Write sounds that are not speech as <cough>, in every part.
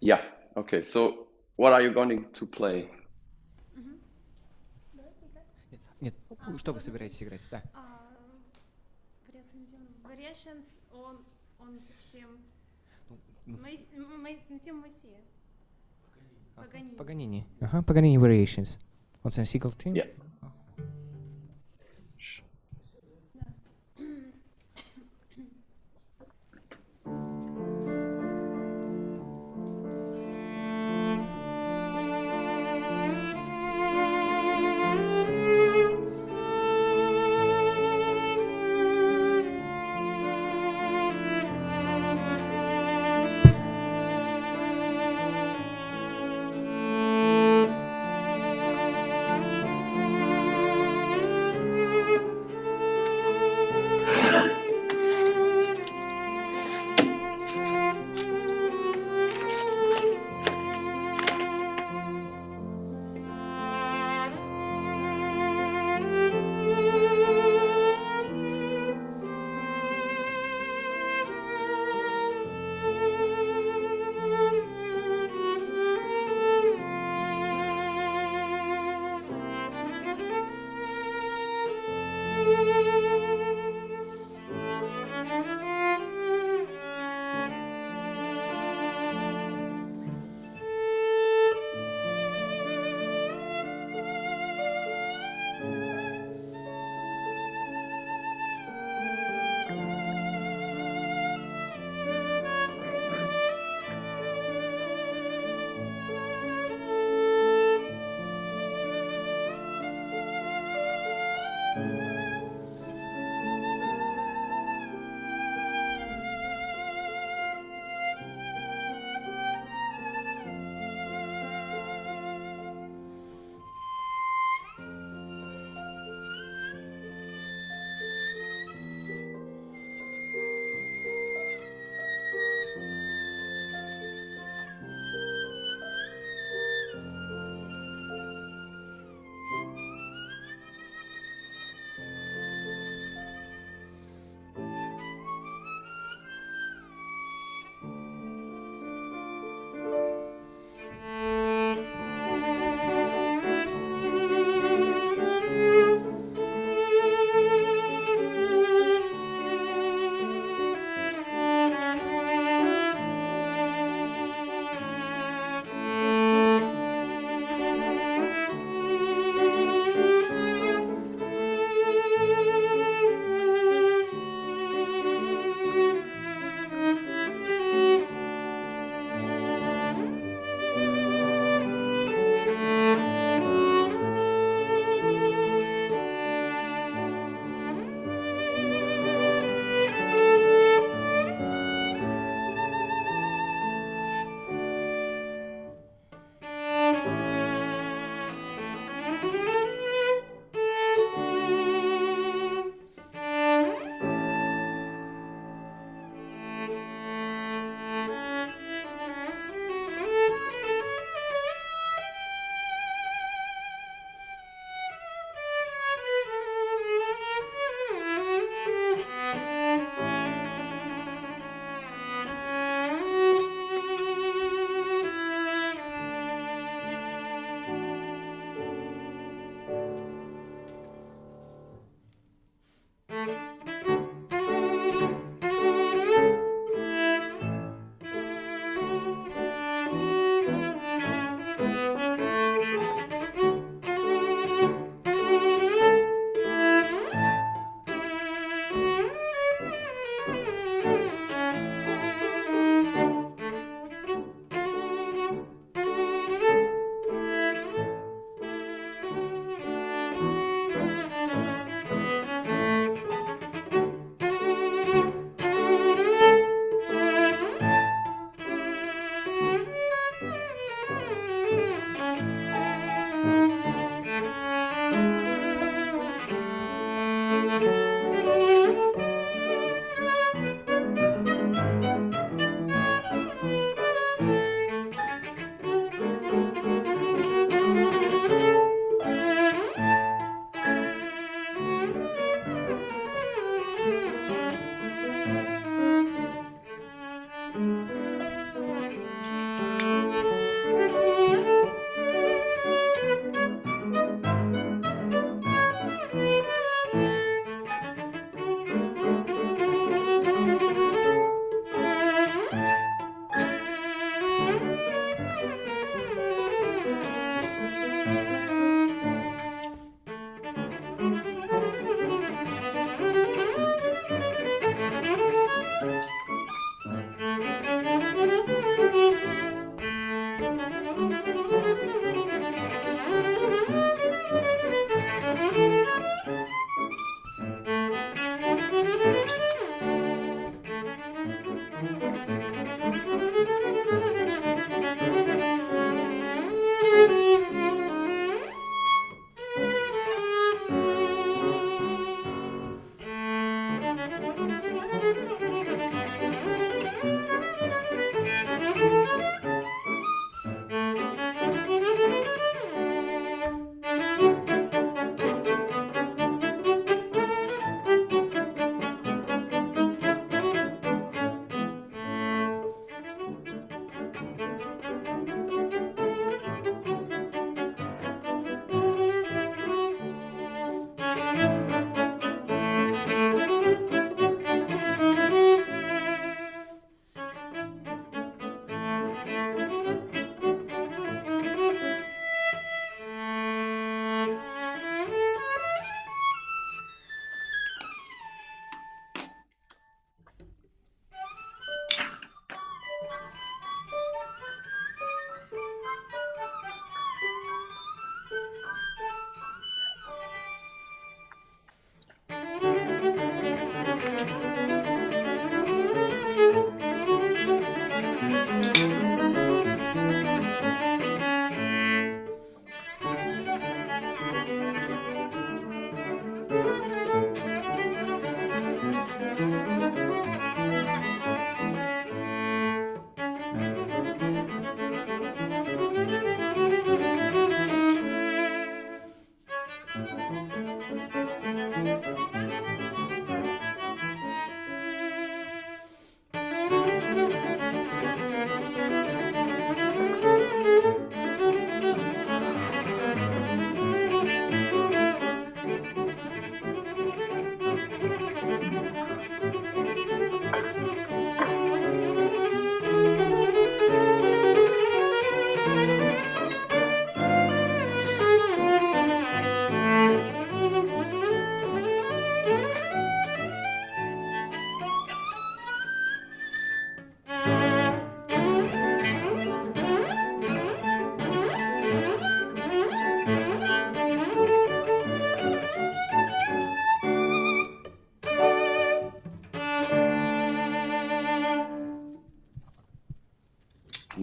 Yeah. Okay. So what are you going to play? Давайте играть. Нет, А, что вы что собираетесь играть? Да. А, Претендент Variations on, on тем, Ну, Моис- м- м- на тему Моисея. ага, Паганини. Paganini. Ага, Paganini Variations. On Saint Seagull Tune? Yeah.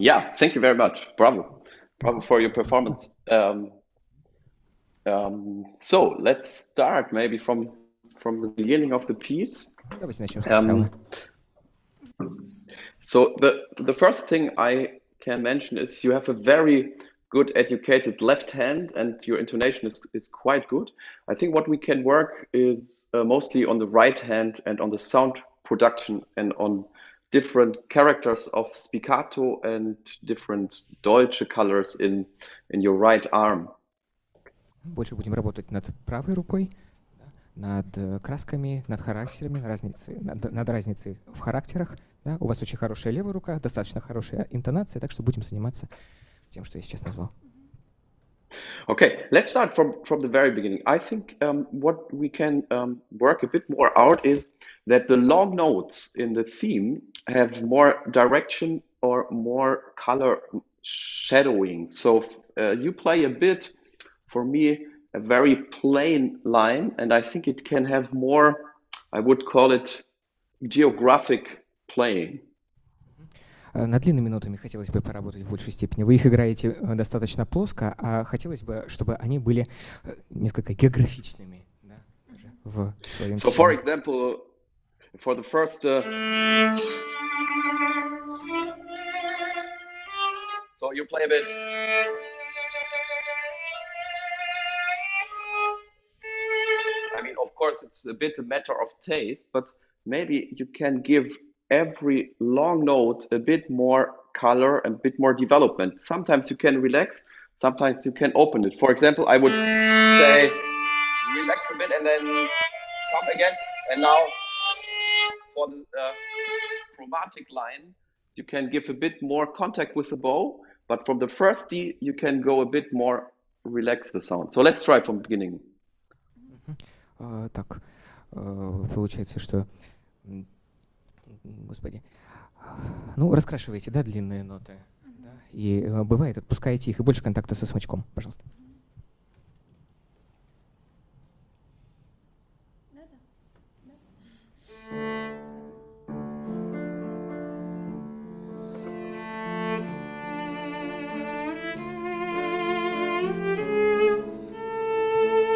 yeah, thank you very much. Bravo. Bravo for your performance. Um, um, so let's start maybe from from the beginning of the piece. Um, so the the first thing I can mention is you have a very good educated left hand and your intonation is, is quite good. I think what we can work is uh, mostly on the right hand and on the sound production and on different characters of spiccato and different Dolce colors in in your right arm. Больше будем работать над правой рукой, над э, красками, над характерами, разницы, над, над разницей в характерах. Да. У вас очень хорошая левая рука, достаточно хорошая интонация, так что будем заниматься тем, что я сейчас назвал. Okay, let's start from from the very beginning. I think um, what we can um, work a bit more out is that the long notes in the theme have more direction or more color shadowing. So uh, you play a bit, for me, a very plain line, and I think it can have more. I would call it geographic playing. Э, Над длинными нотами хотелось бы поработать в большей степени. Вы их играете э, достаточно плоско, а хотелось бы, чтобы они были э, несколько географичными да, в своем So, for example, for the first. Uh, so you play a bit. I mean, of course, it's a bit a matter of taste, but maybe you can give every long note a bit more color and a bit more development. Sometimes you can relax, sometimes you can open it. For example, I would say relax a bit and then come again. And now for the uh, chromatic line, you can give a bit more contact with the bow, but from the first D, you can go a bit more relax the sound. So let's try from the beginning. А, Так, э, получается, что... Господи. Ну, раскрашивайте, да, длинные ноты. да, И э, бывает, отпускаете их, и больше контакта со смычком, пожалуйста.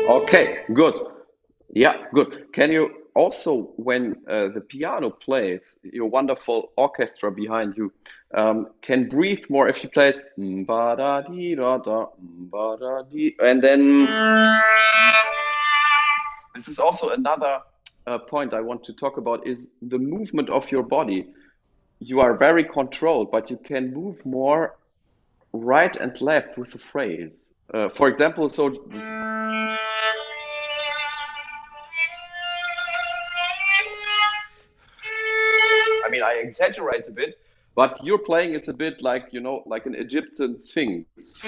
Okay, good. Yeah, good. Can you also, when uh, the piano plays, your wonderful orchestra behind you, um, can breathe more if you plays and then this is also another uh, point I want to talk about is the movement of your body. You are very controlled, but you can move more right and left with the phrase. Uh, for example, so exaggerate a bit, but your playing is a bit like, you know, like an Egyptian sphinx.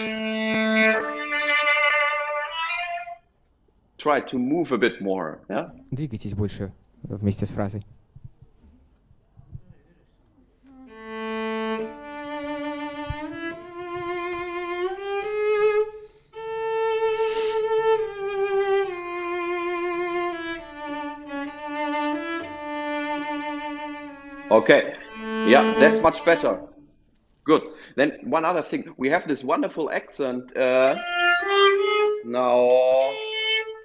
Try to move a bit more. Yeah. Двигайтесь больше э, вместе с фразой. Okay. Yeah, that's much better. Good. Then one other thing, we have this wonderful accent. Uh, now,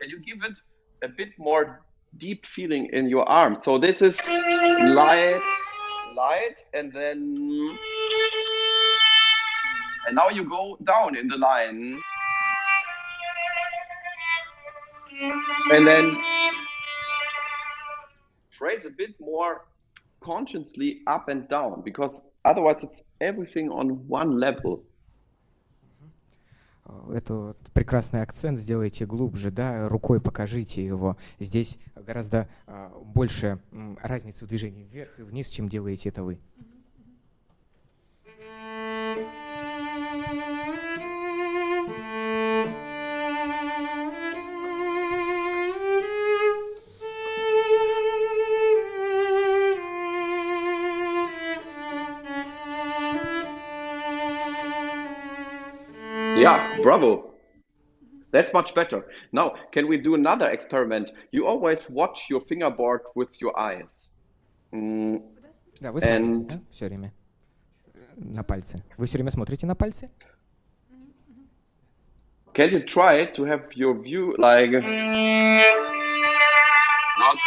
can you give it a bit more deep feeling in your arm? So this is light, light, and then And now you go down in the line. And then phrase a bit more consciously up and down because otherwise it's everything on one level. Э, Это вот прекрасный акцент сделайте глубже, да, рукой покажите его. Здесь гораздо а, больше м, разницы в движении вверх и вниз, чем делаете это вы. Yeah, bravo. That's much better. Now, can we do another experiment? You always watch your fingerboard with your eyes. Mm, Да, вы смотрите, And- да, все время э, на пальцы. Вы все время смотрите на пальцы? can you try to have your view like not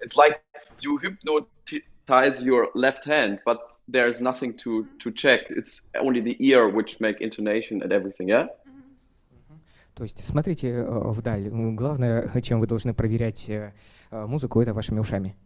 it's like you hypnotize your left hand but there's nothing to to check it's only the ear which make intonation and everything yeah То есть смотрите э, вдаль. М, Главное, чем вы должны проверять э, э, музыку, это вашими ушами.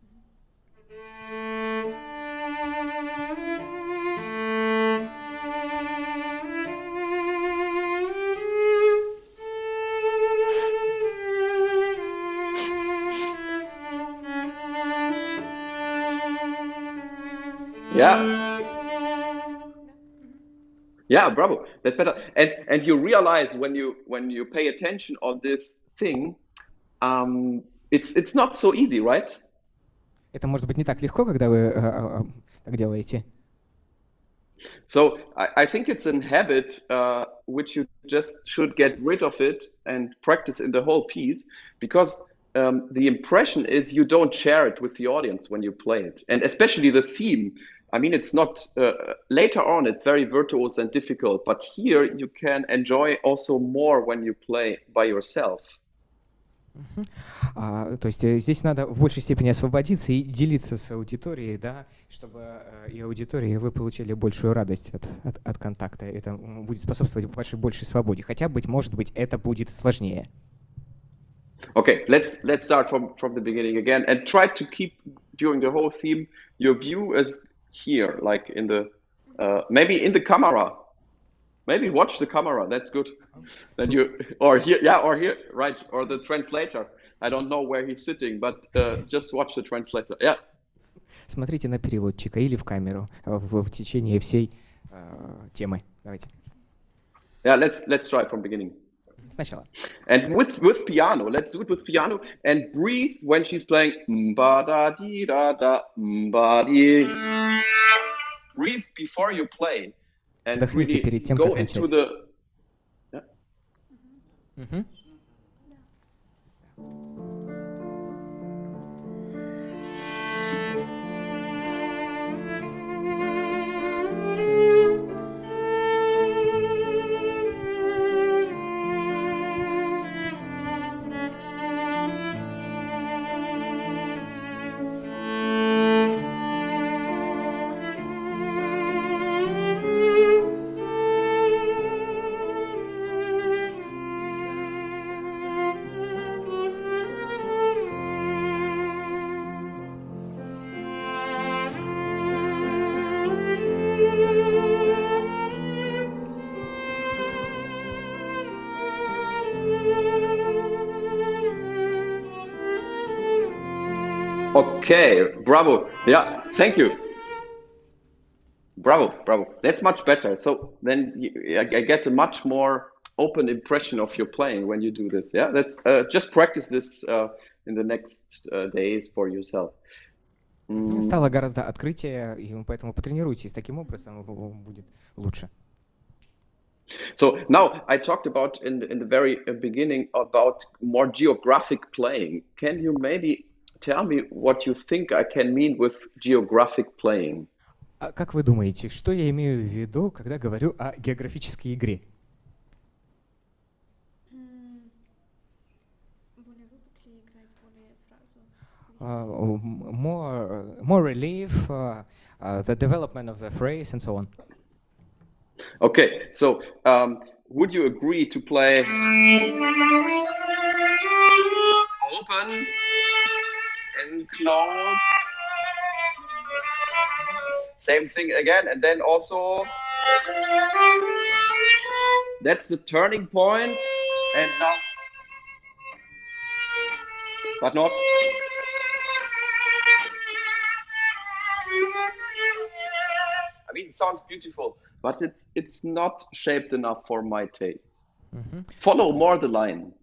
yeah yeah bravo that's better and and you realize when you when you pay attention on this thing um it's it's not so easy right Это может быть не так легко, когда вы э, э, э, так делаете. So I, I think it's a habit uh, which you just should get rid of it and practice in the whole piece because um, the impression is you don't share it with the audience when you play it, and especially the theme. I mean, it's not uh, later on. It's very virtuous and difficult, but here you can enjoy also more when you play by yourself. А, то есть э, здесь надо в большей степени освободиться и делиться с аудиторией, да, чтобы э, и аудитория, и вы получили большую радость от, от, от контакта. Это м, будет способствовать вашей большей свободе. Хотя, быть может быть, это будет сложнее. Okay, let's let's start from from the beginning again and try to keep during the whole theme your view is here, like in the uh, maybe in the camera. Maybe watch the camera. That's good. Then you or here, yeah, or here, right, or the translator. I don't know where he's sitting, but uh, just watch the translator. Yeah. Смотрите на переводчика или в камеру э, в, в течение всей э, темы. Давайте. Yeah, let's let's try from beginning. Сначала. And with with piano, let's do it with piano and breathe when she's playing ba da dee da da ba dee. breathe before you play and go into the yeah. mm-hmm. Okay, bravo. Yeah, thank you. Bravo, bravo. That's much better. So then you, I, I get a much more open impression of your playing when you do this. Yeah, that's uh, just practice this uh, in the next uh, days for yourself. Mm, Стало гораздо открытие, и поэтому потренируйтесь. Таким образом в- в- будет лучше. So now I talked about in the, in the very uh, beginning about more geographic playing. Can you maybe tell me what you think I can mean with geographic playing? А как вы думаете, что я имею в виду, когда говорю о географической игре? М, Более выпуклее играть, более фразу. Uh, вести. m- more, more relief, uh, uh, the development of the phrase and so on. Okay, so um, would you agree to play open same thing again. And then also, that's the turning point. And now, but not. I mean, it sounds beautiful, but it's it's not shaped enough for my taste. Mm -hmm. Follow more the line.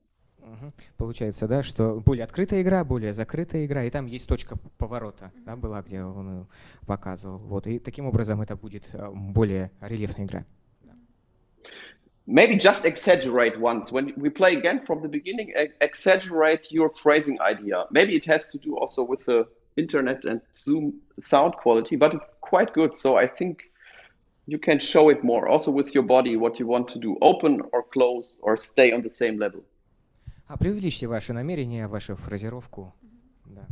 Получается, да, что более открытая игра, более закрытая игра, и там есть точка поворота, да, была, где он показывал. Вот, и таким образом это будет э, более рельефная игра. Maybe just exaggerate once. When we play again from the beginning, e- exaggerate your phrasing idea. Maybe it has to do also with the internet and Zoom sound quality, but it's quite good. So I think you can show it more also with your body, what you want to do open or close or stay on the same level. А преувеличьте ваши намерения, вашу фразировку. Да.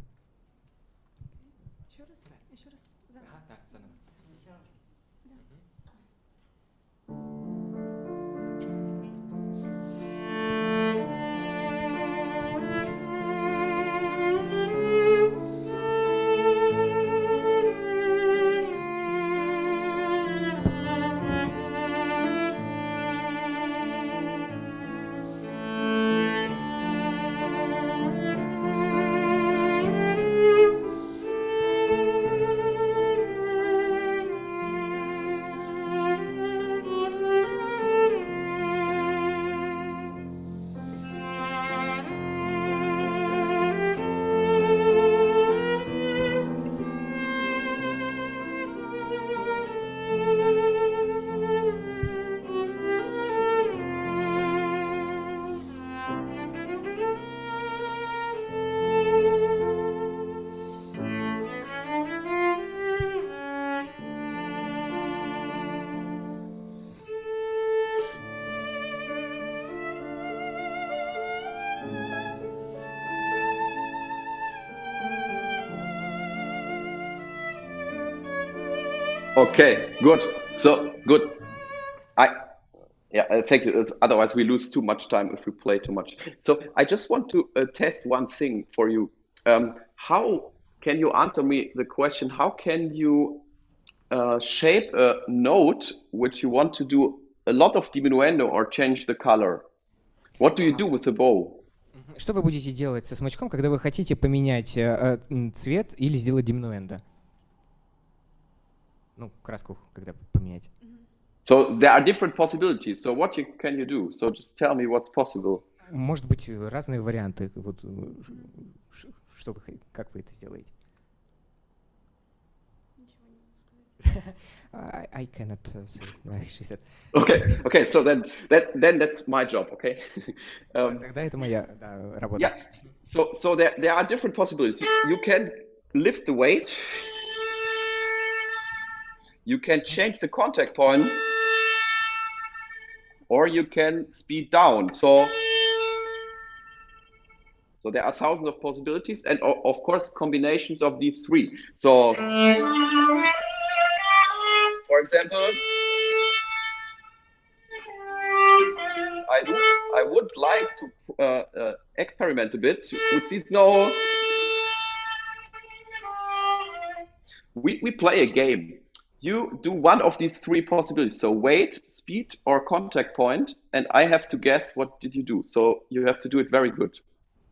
Okay, good. So good. I yeah, uh, thank you. It's- Otherwise, we lose too much time if we play too much. So I just want to uh, test one thing for you. Um, how can you answer me the question? How can you uh, shape a note which you want to do a lot of diminuendo or change the color? What do you do with the bow? Мгм. Что вы будете делать со смычком, когда вы хотите поменять э, э, м, цвет или сделать диминуэндо? Ну, краску, когда поменять. So there are different possibilities. So what you, can you do? So just tell me what's possible. Может быть, э, разные варианты. Вот, э, ш- ш- что вы, хо- как вы это сделаете? Ничего не могу <laughs> сказать. I, I cannot uh, say, <laughs> like she said. Okay, okay. So then that then that's my job. Okay. <laughs> um, Тогда это моя да, работа. Yeah. So so there there are different possibilities. You can lift the weight. you can change the contact point, or you can speed down. So so there are thousands of possibilities, and of course combinations of these three. So for example. I do. I would like to uh, uh, experiment a bit with these. No, we we play a game You do one of these three possibilities. So weight, speed, or contact point, and I have to guess what did you do. So you have to do it very good.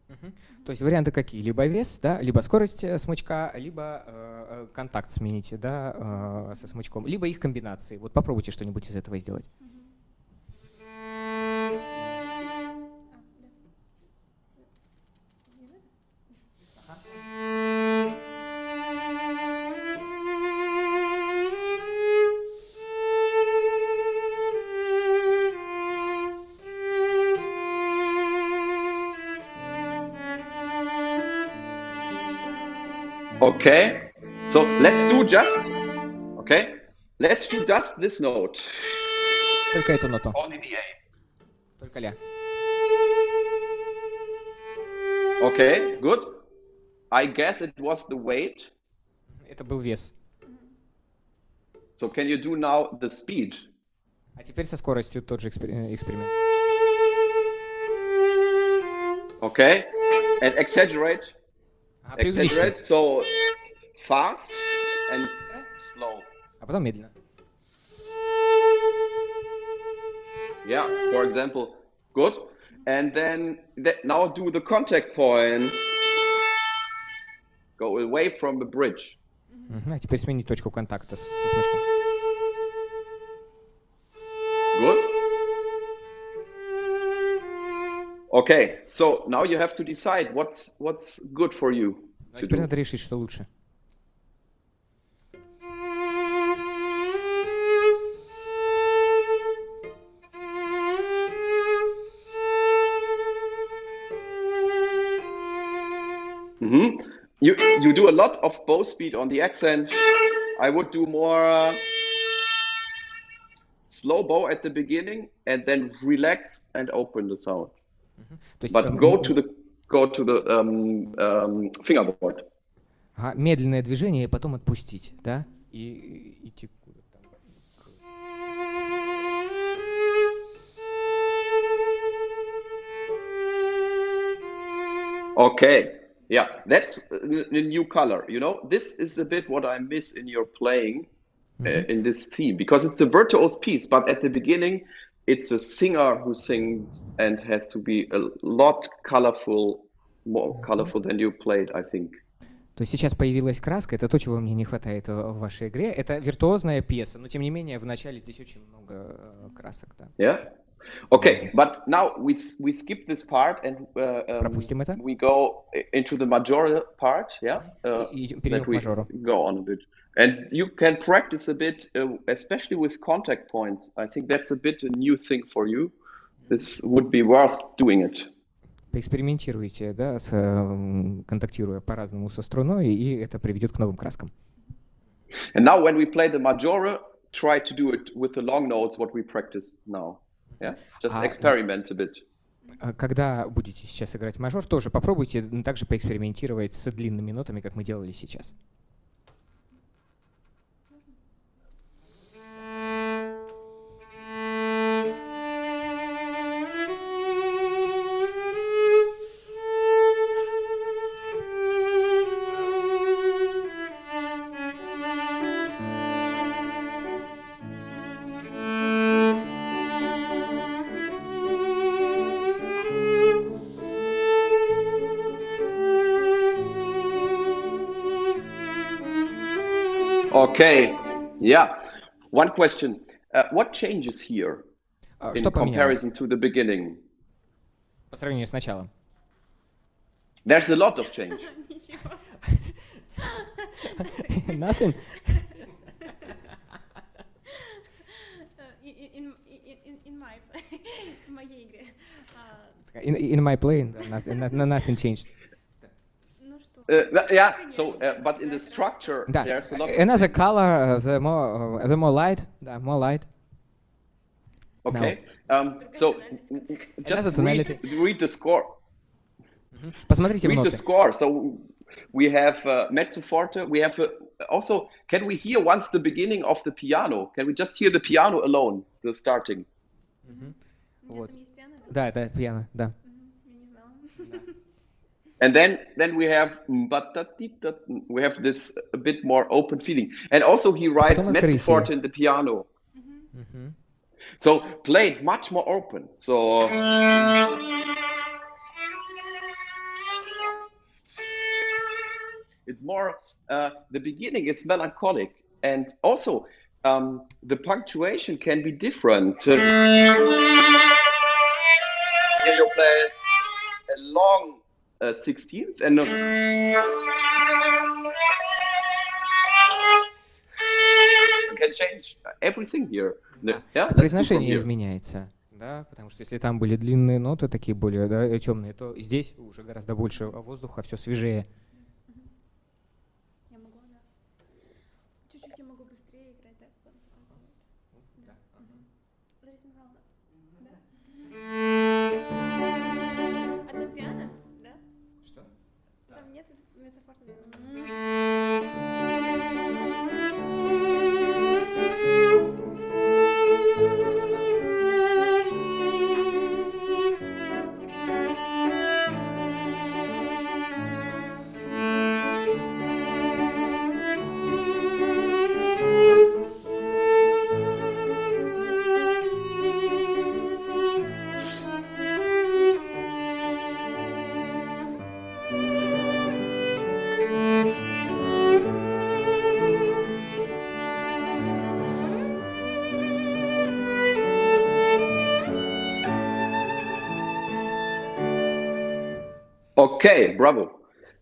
Мгм. То есть варианты какие? Либо вес, да, либо скорость э, смычка, либо э, э, контакт смените, да, э, со смычком, либо их комбинации. Вот попробуйте что-нибудь из этого сделать. А, Okay. So let's do just. Okay. Let's do just this note. Только эту ноту, Only the A. только ля. Okay. Good. I guess it was the weight. Это был вес. So can you do now the speed? А А теперь со скоростью тот же экспер- э, эксперимент. Okay, and exaggerate, А, преувеличивать. exaggerate. So fast and slow. А потом медленно. Yeah, for example, good. And then th- now do the contact point. Go away from the bridge. Мгм, А теперь сменить точку контакта с- со смычком. Good. Okay, so now you have to decide what's what's good for you Ну, а to теперь do. надо решить, что лучше. hmm You you do a lot of bow speed on the accent. I would do more uh, slow bow at the beginning and then relax and open the sound. То есть, But э, go м- to the go to the um, um, fingerboard. ага, медленное движение и потом отпустить, да? И, и идти куда-то там. Okay. Yeah, that's a a new color. You know, this is a bit what I miss in your playing uh, in this theme because it's a virtuose piece, but at the beginning, it's a singer who sings and has to be a lot colorful, more colorful than you played, I think. То есть сейчас появилась краска, это то, чего мне не хватает э, в вашей игре. Это виртуозная пьеса, но тем не менее в начале здесь очень много э, красок, да. Yeah. Okay, but now we s- we skip this part and uh, um, Пропустим это. we go i- into the major part. Yeah. Uh, И идем- перейдем that к we мажору. go on a bit. And you can practice a bit, uh, especially with contact points. I think that's a bit a new thing for you. This would be worth doing it. Поэкспериментируйте, да, с, э, контактируя по-разному со струной, и это приведет к новым краскам. And now, when we play the majora, try to do it with the long notes, what we practiced now. Yeah, just Ah, experiment a bit. А Когда будете сейчас играть мажор, тоже попробуйте также поэкспериментировать с длинными нотами, как мы делали сейчас. Okay. Yeah. One question: uh, What changes here А in Что поменялось comparison to the beginning? по сравнению с началом? There's a lot of change. <laughs> Ничего. Nothing. <laughs> <laughs> Э, и- и- In, in, in, in my, в моей игре. А, In, in my playing, да, nothing, no- no- nothing changed. Ну что? Uh, th- yeah. Конечно, So, uh, but in the да, structure, Да. there's a lot. Of Another color, uh, the more, uh, the more light, да, more light. Okay. Um, so Tonality. just Another read, tonality. read the score. Посмотрите в Read the ноты. score. So we have uh, mezzo forte. We have uh, also. Can we hear once the beginning of the piano? Can we just hear the piano alone, the starting? У меня Вот. там есть пиано, да? Да, да, пьяно, да. Мгм, Я не знала. and then then we have we have this a bit more open feeling. And also he writes mezzo in the piano. Mm-hmm. Mm-hmm. so played much more open. So it's more uh, the beginning is melancholic. And also um, the punctuation can be different. Here you play a long uh, 16th and you can change everything here. Yeah, from Произношение here. изменяется, да, потому что если там были длинные ноты, такие более да, темные, то здесь уже гораздо больше воздуха, все свежее. you. Okay, bravo.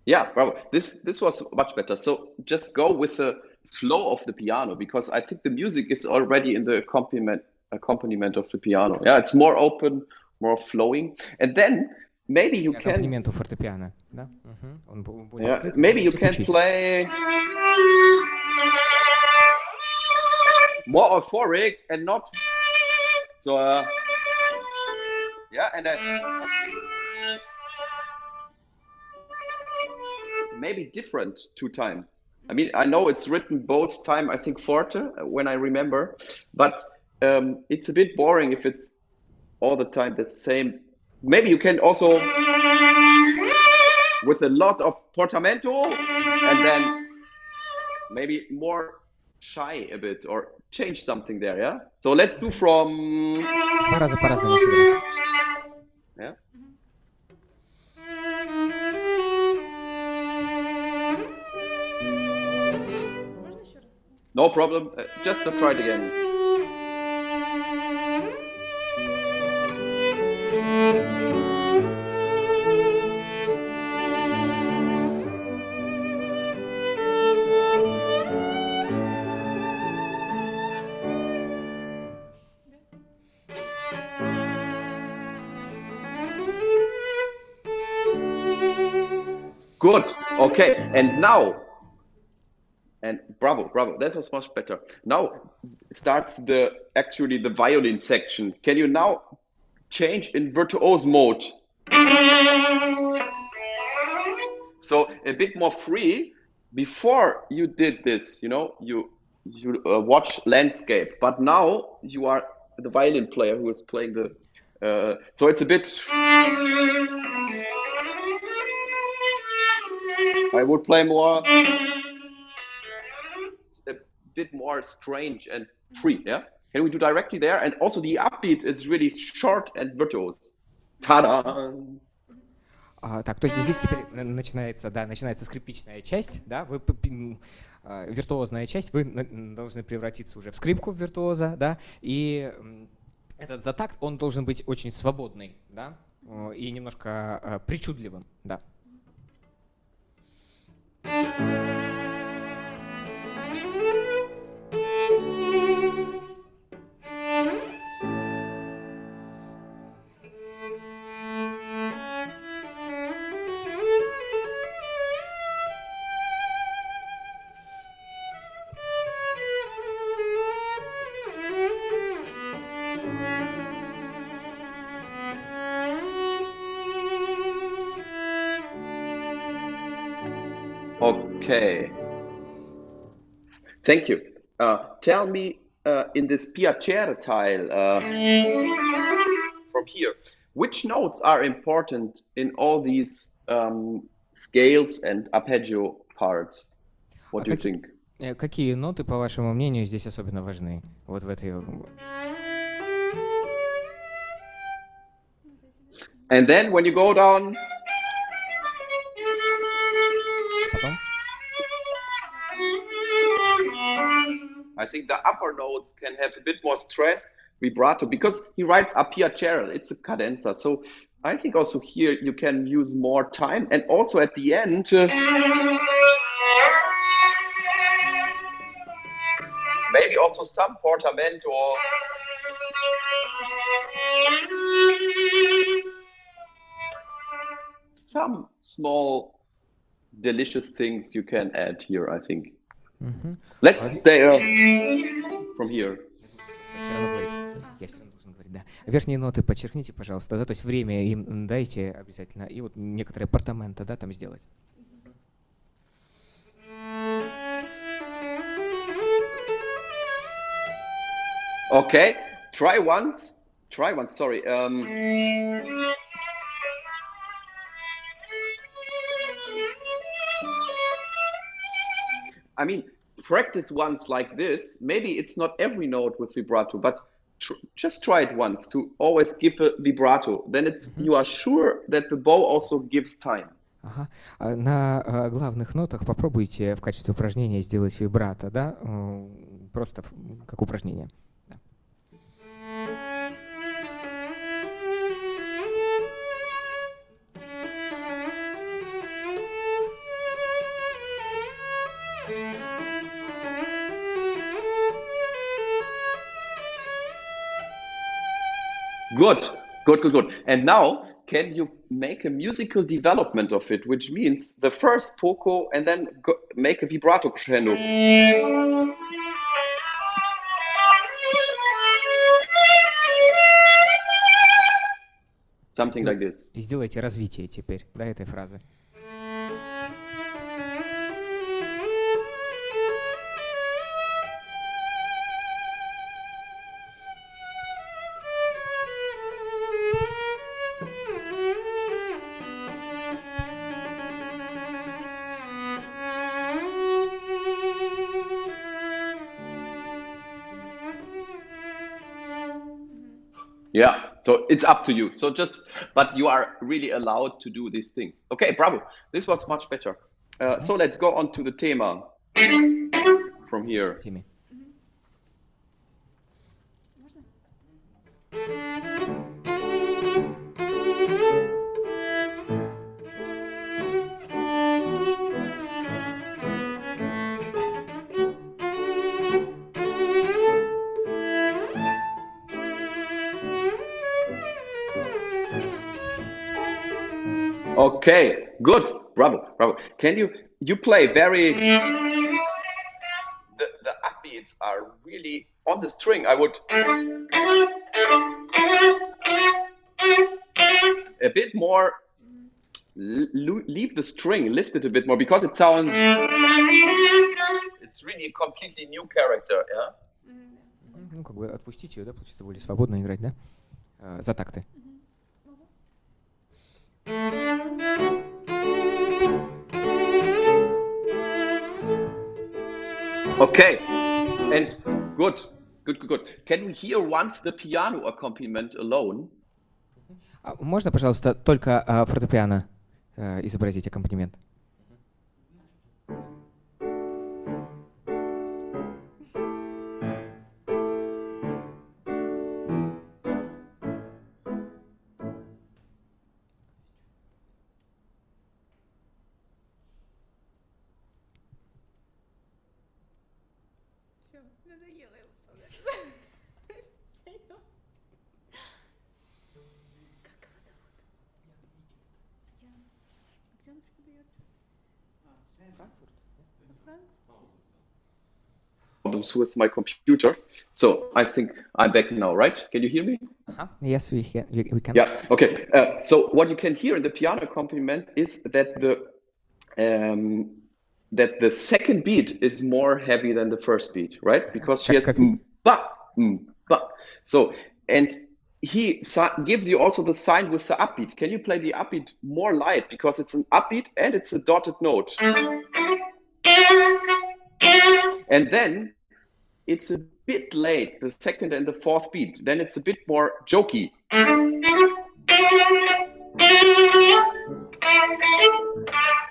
Yeah, bravo. This this was much better. So just go with the flow of the piano because I think the music is already in the accompaniment accompaniment of the piano. Yeah, it's more open, more flowing, and then maybe you can. Fortepiano, да? uh Yeah, maybe you can play more euphoric and not so. Uh, yeah, and. Uh, maybe different two times. I mean, I know it's written both time. I think forte uh, when I remember, but um, it's a bit boring if it's all the time the same. Maybe you can also with a lot of portamento and then maybe more shy a bit or change something there. Yeah. So let's do from. Yeah. No problem Uh, just try it again Good. Okay. And now, and bravo, bravo. That was much better. Now starts the actually the violin section. Can you now change in virtuose mode? So a bit more free. Before you did this, you know, you you uh, watch landscape, but now you are the violin player who is playing the. Uh, so it's a bit. I would play more. Bit more strange and free. Yeah. Can we do directly there? And also the upbeat is really short and virtuose. Ta-da! А, так, то есть здесь теперь на- начинается, да, начинается скрипичная часть, да, вы а, виртуозная часть, вы должны превратиться уже в скрипку виртуоза, да, и этот затакт, он должен быть очень свободный, да, и немножко а, причудливым, да. Okay. Thank you. Uh, tell me uh, in this piacere tile uh, from here, which notes are important in all these um, scales and arpeggio parts? What А do you какие- think? Э, Какие ноты, по вашему мнению, здесь особенно важны? Вот в этой... э, And then when you go down, think the upper notes can have a bit more stress, vibrato, because he writes a piacere, it's a cadenza. So I think also here you can use more time. And also at the end, uh, maybe also some portamento. Some small delicious things you can add here, I think. Мгм. Let's stay uh, from here. Всё равно говорить. Я все равно должен говорить, да. Верхние ноты подчеркните, пожалуйста, да, то есть время им дайте обязательно, и вот некоторые апартаменты, да, там сделать. Okay, try once. Try once. Sorry. Um, I mean, practice once like this. Maybe it's not every note with vibrato, but tr- just try it once to always give a vibrato. Then it's you are sure that the bow also gives time. Ага. А На а, главных нотах попробуйте в качестве упражнения сделать вибрато, да, э, просто ф- как упражнение. Good, good, good, good. And now, can you make a musical development of it, which means the first poco and then go, make a vibrato crescendo? Something like this. И сделайте развитие теперь, да, этой фразы. So it's up to you. So just, but you are really allowed to do these things. Okay, bravo. This was much better. Uh, so let's go on to the thema from here. Okay, good. Bravo, bravo. Can you you play very the the upbeats are really on the string. I would a bit more l- leave the string, lift it a bit more because it sounds it's really a completely new character, yeah? М, да. Ну, как бы отпустить ее, да, получится более свободно играть, да? Э, За такты. Okay. And good. Good, good, good. Can we hear once the piano accompaniment alone? А можно, пожалуйста, только а, фортепиано э, изобразить аккомпанемент? problems with my computer. So I think I'm back now, right? Can you hear me? Uh-huh. Yes, we can. We can. Yeah. Okay. Uh, so what you can hear in the piano accompaniment is that the um, that the second beat is more heavy than the first beat, right? Because she has ba, ba. So and he gives you also the sign with the upbeat. Can you play the upbeat more light because it's an upbeat and it's a dotted note? And then it's a bit late, the second and the fourth beat. Then it's a bit more jokey.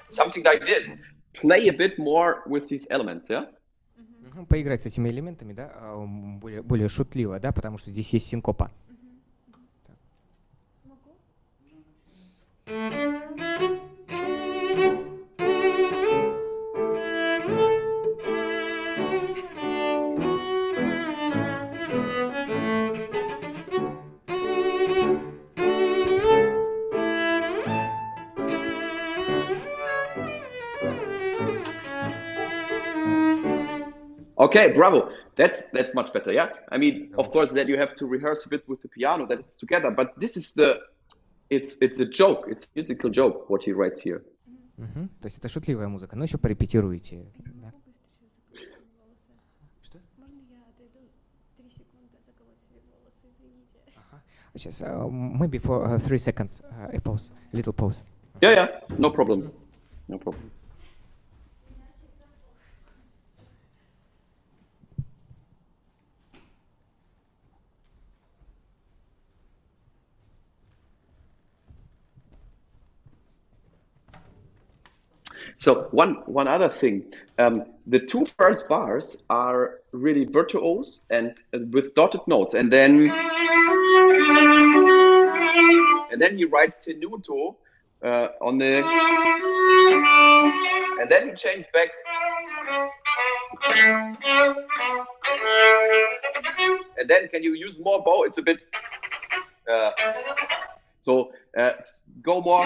Something like this. Play a bit more with these elements, yeah? Поиграть с этими элементами, да, а, более, более шутливо, да, потому что здесь есть синкопа. Могу? Okay, bravo. That's that's much better, yeah? I mean, of course that you have to rehearse a bit with the piano that it's together, but this is the it's it's a joke, it's a musical joke what he writes here. Мгм. То есть это шутливая музыка, но еще порепетируйте. да. Могу быстрее заколоть себе волосы? Что? Можно я отойду три секунды заколоть себе волосы, извините? Сейчас, uh, maybe for uh, three seconds, uh, a pause, a little pause. Yeah, yeah, no problem. No problem. So one one other thing, um, the two first bars are really virtuose and uh, with dotted notes, and then and then he writes tenuto uh, on the, and then he changes back. And then can you use more bow? It's a bit. Uh, so uh, go more,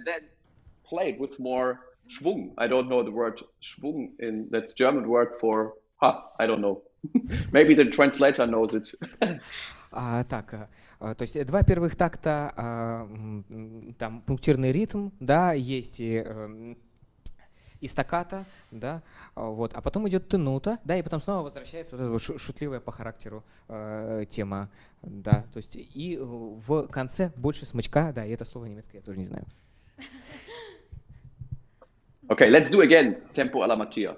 and then play it with more Schwung. I don't know the word Schwung in that's German word for. Huh, I don't know. <laughs> Maybe the translator knows it. <laughs> А, так, а, то есть два первых такта, а, там пунктирный ритм, да, есть и, и стаккато, да, вот, а потом идет тенута, да, и потом снова возвращается вот эта вот шу- шутливая по характеру э, тема, да, то есть и э, в конце больше смычка, да, и это слово немецкое я тоже не знаю. <laughs> Okay, let's do again. Tempo alla Mattia.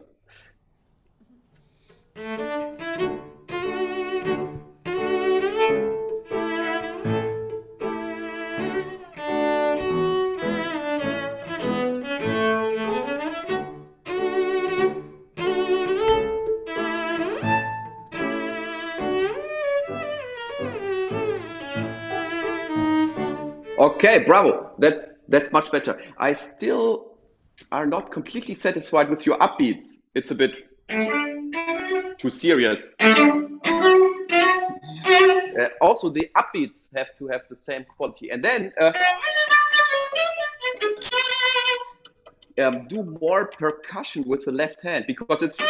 Okay, bravo. That's that's much better. I still are not completely satisfied with your upbeats. It's a bit too serious. Uh, also, the upbeats have to have the same quality. And then uh, um, do more percussion with the left hand because it's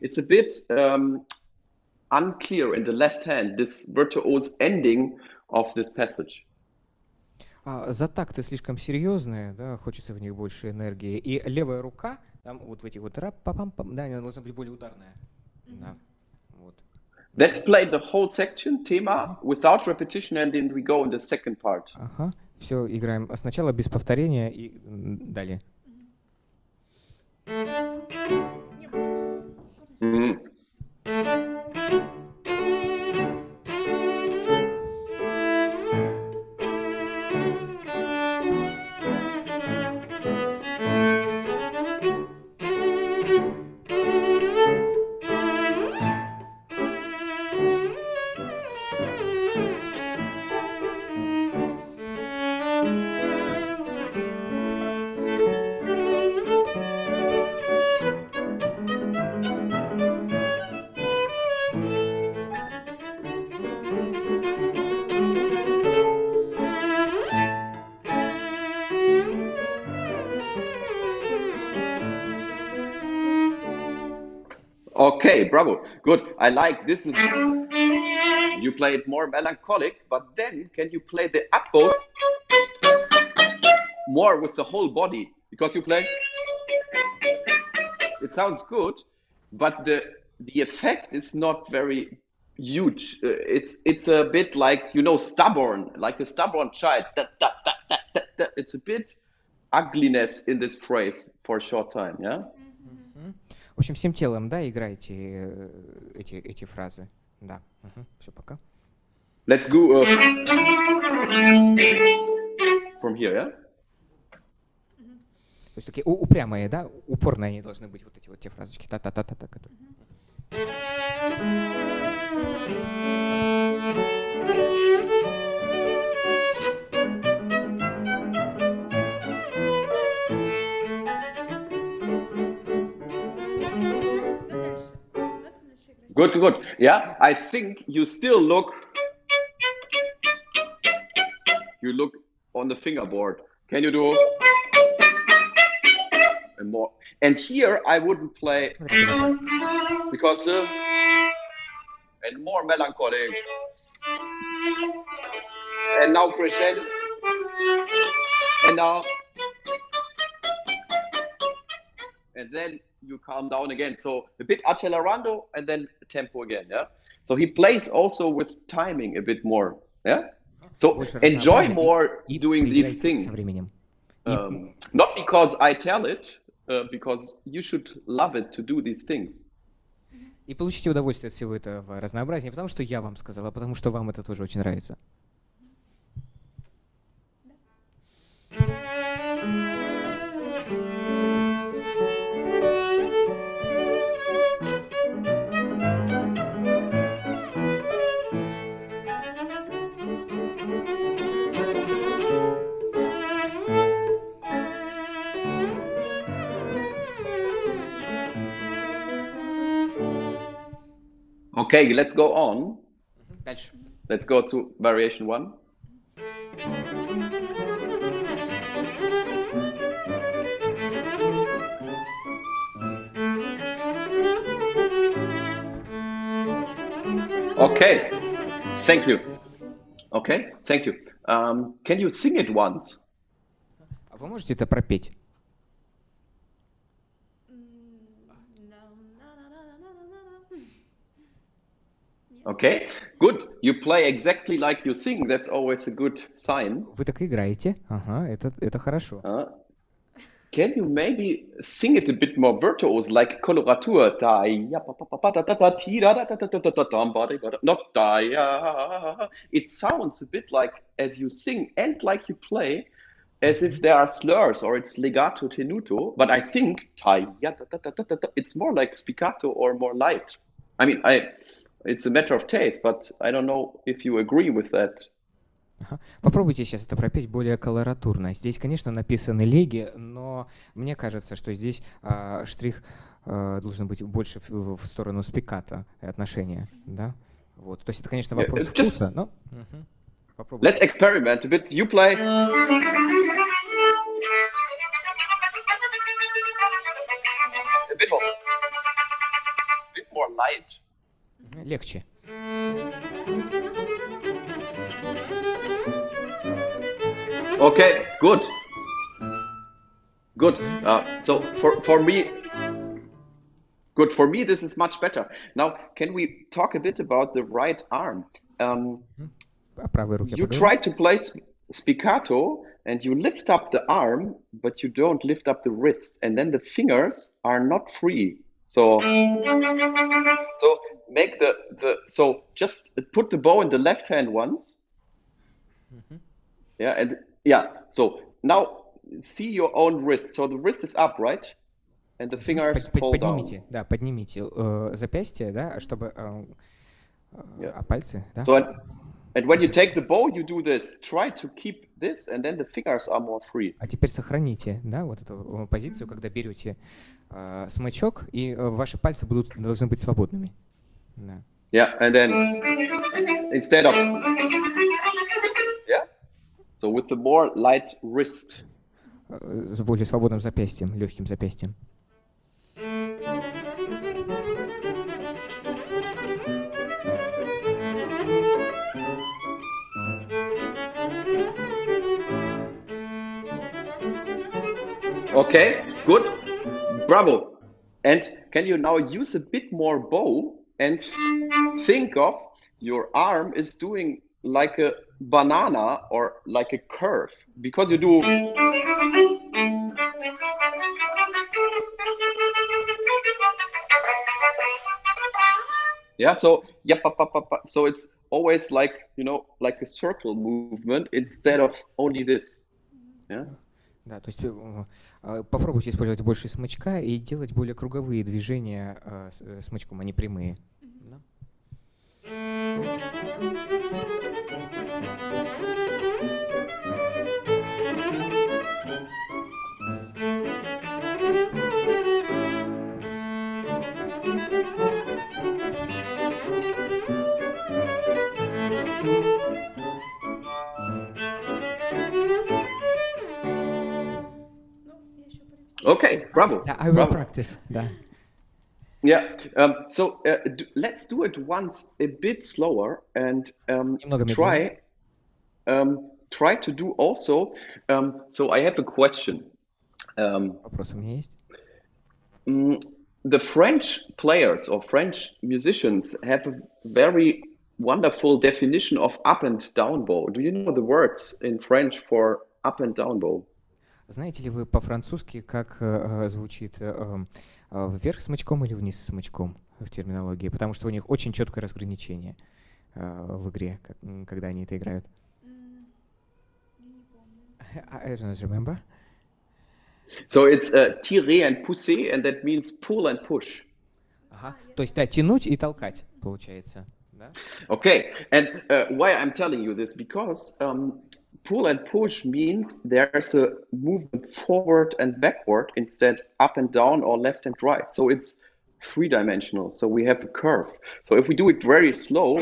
it's a bit um, unclear in the left hand. This virtuose ending of this passage. А, за такты слишком серьезные, да, хочется в них больше энергии. И левая рука, там вот в этих вот рап па пам пам да, она должна быть более ударная. Да. Вот. Let's play the whole section, Thema, without repetition, and then we go in the second part. Ага. Все, играем сначала без повторения и далее. Не, I like this. Is, you play it more melancholic, but then can you play the bows more with the whole body? Because you play. It sounds good, but the the effect is not very huge. Uh, it's it's a bit like you know stubborn, like a stubborn child. Da, da, da. It's a bit ugliness in this phrase for a short time. Yeah. В общем, всем телом, да, играйте э, эти, эти фразы. Да. Все, пока. Let's go uh, from here, yeah? То есть такие упрямые, да, упорные они должны быть, вот эти вот те фразочки. Та-та-та-та-та. которые- Good, good. Yeah, I think you still look. You look on the fingerboard. Can you do? And more. And here I wouldn't play because uh, and more melancholy. And now crescendo. And now. And then you calm down again. So a bit accelerando and then tempo again. Yeah. So he plays also with timing a bit more. Yeah. So Больше enjoy разнообразия и- more и doing these поиграйте со things. временем. И- Um, not because I tell it, uh, because you should love it to do these things. И получите удовольствие от всего этого разнообразия, не потому что я вам сказал, а потому что вам это тоже очень нравится. Okay, let's go on. Дальше. Let's go to variation one. Okay, thank you. Okay, thank you. Um, can you sing it once? А вы можете это пропеть? Okay, good. You play exactly like you sing. That's always a good sign. Вы так играете. Ага, это, это хорошо. Uh, can you maybe sing it a bit more virtuose, like coloratura? Da, ya, pa, pa, pa, pa, da, da, da, ti, da, da, da, da, da, da, da, dum, ba, di, ba, da. Not da, ya. It sounds a bit like as you sing and like you play, as if there are slurs or it's legato tenuto. But I think ta, ya, da, da, da, da, da, da, it's more like spiccato or more light. I mean, I it's a matter of taste, but I don't know if you agree with that. Ага. <laughs> Попробуйте сейчас это пропеть более колоратурно. Здесь, конечно, написаны леги, но мне кажется, что здесь а, штрих а, должен быть больше в, в сторону спиката и отношения, да? Вот. То есть это, конечно, Yeah, вопрос it's just- вкуса, но попробуйте. Let's experiment a bit. You play. A bit more, bit more light. Мгм, Легче. Okay, good. Good. Uh, so for for me, good for me. This is much better. Now, can we talk a bit about the right arm? Um, О правой руке you поговорим. try to play sp- spiccato and you lift up the arm, but you don't lift up the wrist, and then the fingers are not free. So, so make the the so just put the bow in the left hand once. Yeah, and yeah. So now see your own wrist. So the wrist is up, right? And the fingers Под- под- fall down. поднимите, да, поднимите э, запястье, да, чтобы... э, э, Yeah. А пальцы, да? So and, and when you take the bow, you do this. Try to keep this, and then the fingers are more free. А теперь сохраните, да, вот эту э, позицию, когда берете э, смычок, и э, ваши пальцы будут, должны быть свободными. Да. Yeah, and then instead of yeah, so with the more light wrist. Э, С более свободным запястьем, легким запястьем. Okay, good, bravo. And can you now use a bit more bow and think of your arm is doing like a banana or like a curve because you do. Yeah, so pa. so it's always like you know, like a circle movement instead of only this. Yeah. Да, то есть э, э, попробуйте использовать больше смычка и делать более круговые движения э, э, смычком, а не прямые. Да. Okay, bravo. Yeah, I will bravo. practice that. Yeah. Um, so uh, let's do it once a bit slower and um, try um, try to do also. Um, so I have a question. Um, mm, the French players or French musicians have a very wonderful definition of up and down bow. Do you know the words in French for up and down bow? Знаете ли вы по-французски, как э, э, звучит э, эм, э, вверх смычком или вниз смычком в терминологии? Потому что у них очень четкое разграничение э, в игре, как- когда они это играют. I don't remember. So it's uh, tirer and pousser, and that means pull and push. Ага. А, То есть, да, тянуть и толкать, получается. Да? Okay, and uh, why I'm telling you this because um, pull and push means there's a movement forward and backward instead up and down or left and right. So it's three-dimensional. So we have a curve. So if we do it very slow,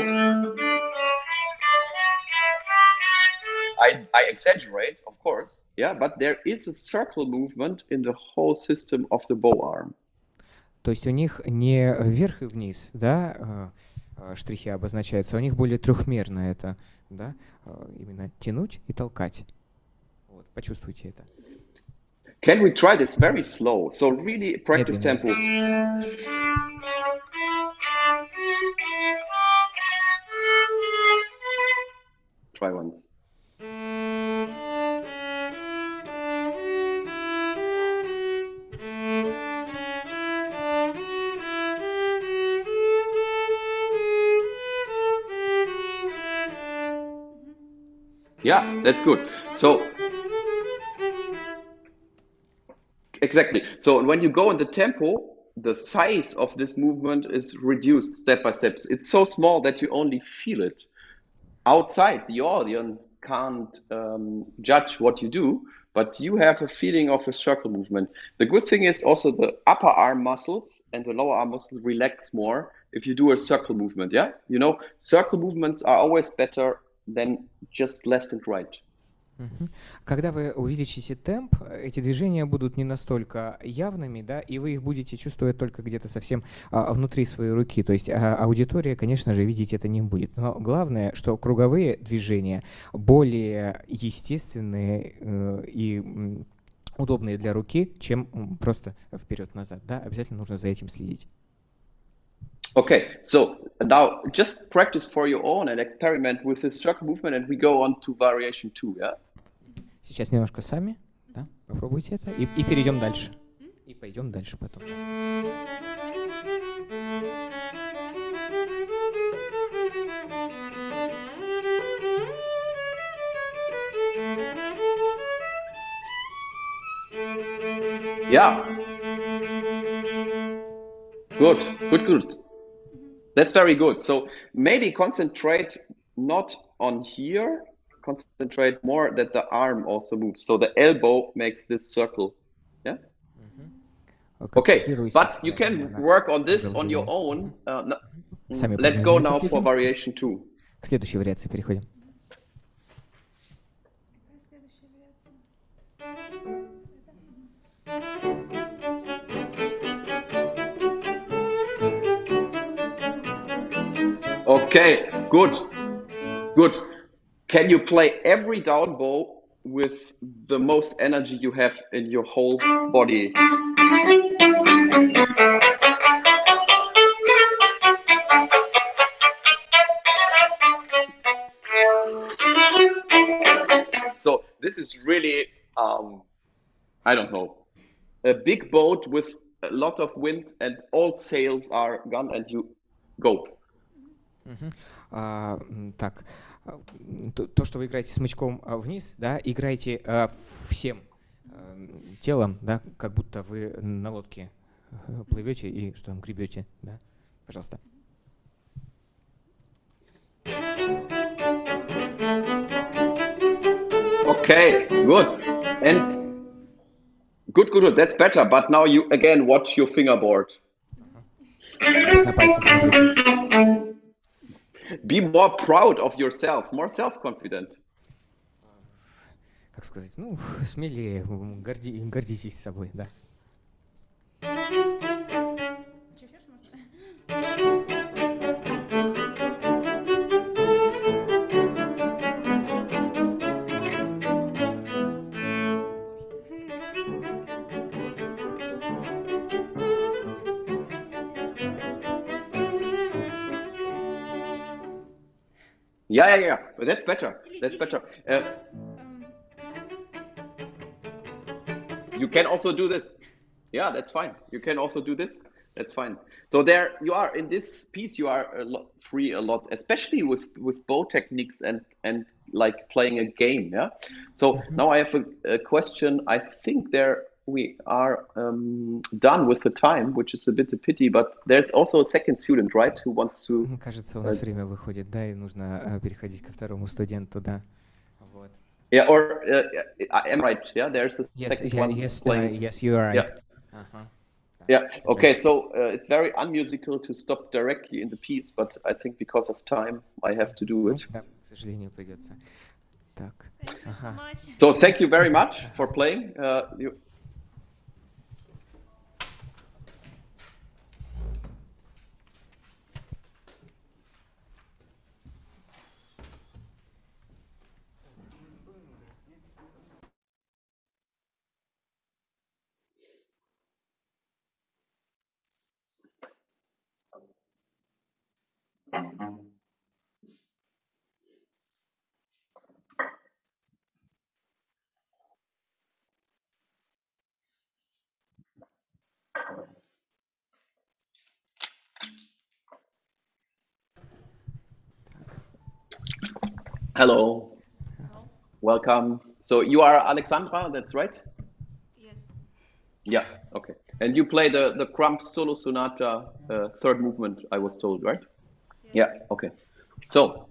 I, I exaggerate, of course, yeah, but there is a circle movement in the whole system of the bow arm. То есть у них не вверх и вниз, да, э, э, штрихи обозначаются, у них более трехмерно это, да, э, именно тянуть и толкать. Вот, почувствуйте это. Can we try this very slow? So really practice tempo. Try once. Yeah, that's good. So exactly. So when you go in the tempo, the size of this movement is reduced step by step. It's so small that you only feel it. Outside, the audience can't um, judge what you do, but you have a feeling of a circle movement. The good thing is also the upper arm muscles and the lower arm muscles relax more if you do a circle movement. Yeah, you know, circle movements are always better than just left and right. Когда вы увеличите темп, эти движения будут не настолько явными, да, и вы их будете чувствовать только где-то совсем а, внутри своей руки. То есть а, аудитория, конечно же, видеть это не будет. Но главное, что круговые движения более естественные э, и удобные для руки, чем просто вперед-назад. Да, обязательно нужно за этим следить. Okay, so now just practice for your own and experiment with this circle movement, and we go on to variation two. Yeah. Сейчас немножко сами, да, попробуйте это, и, и перейдем дальше. И пойдем дальше потом. Yeah. Good, good, good. That's very good. So maybe concentrate not on here, concentrate more that the arm also moves. So the elbow makes this circle. Yeah. Okay, Концентрируйтесь but you на- can на- work on this on your голове. own. Uh, no- Сами Let's go now позанимайтесь for этим. variation two. К следующей вариации переходим. Okay, good, good. Can you play every down bow with the most energy you have in your whole body? So this is really, um, I don't know, a big boat with a lot of wind and all sails are gone and you go. Мгм. А, так, м, то, то, что вы играете смычком а, вниз, да, играйте а, всем а, телом, да, как будто вы на лодке э, плывете и что там гребете, да. Пожалуйста. Okay, good. And good, good, good. That's better. But now you again watch your fingerboard. Пальцы смотрите. Be more proud of yourself, more self-confident. Как сказать, ну, <laughs> смелее, горди- гордитесь собой, да. Yeah, yeah, yeah. But that's better. That's better. Um, uh, um, you can also do this. Yeah, that's fine. You can also do this. That's fine. So there you are in this piece. You are a lot free a lot, especially with with bow techniques and and like playing a game. Yeah. So mm-hmm. now I have a, a question. I think there we are um, done with the time, which is a bit a pity. But there's also a second student, right, who wants to. М, Кажется, у нас Э, время выходит, да, и нужно э, переходить ко второму студенту, да. Вот. Yeah, or uh, I am right. Yeah, there's a Yes, second yeah, one yes, да, playing. yes, you are right. Yeah. Ага. Yeah. Okay. So uh, it's very unmusical to stop directly in the piece, but I think because of time, I have to do it. Да, к сожалению, придется. Так. Thank you so Ага. much. So thank you very much for playing. Uh, you, hello. Hello? Welcome. So you are Alexandra, that's right? Yes. Yeah. Okay. And you play the the Crumb solo sonata, uh, third movement. I was told, right? Yeah. Okay. So.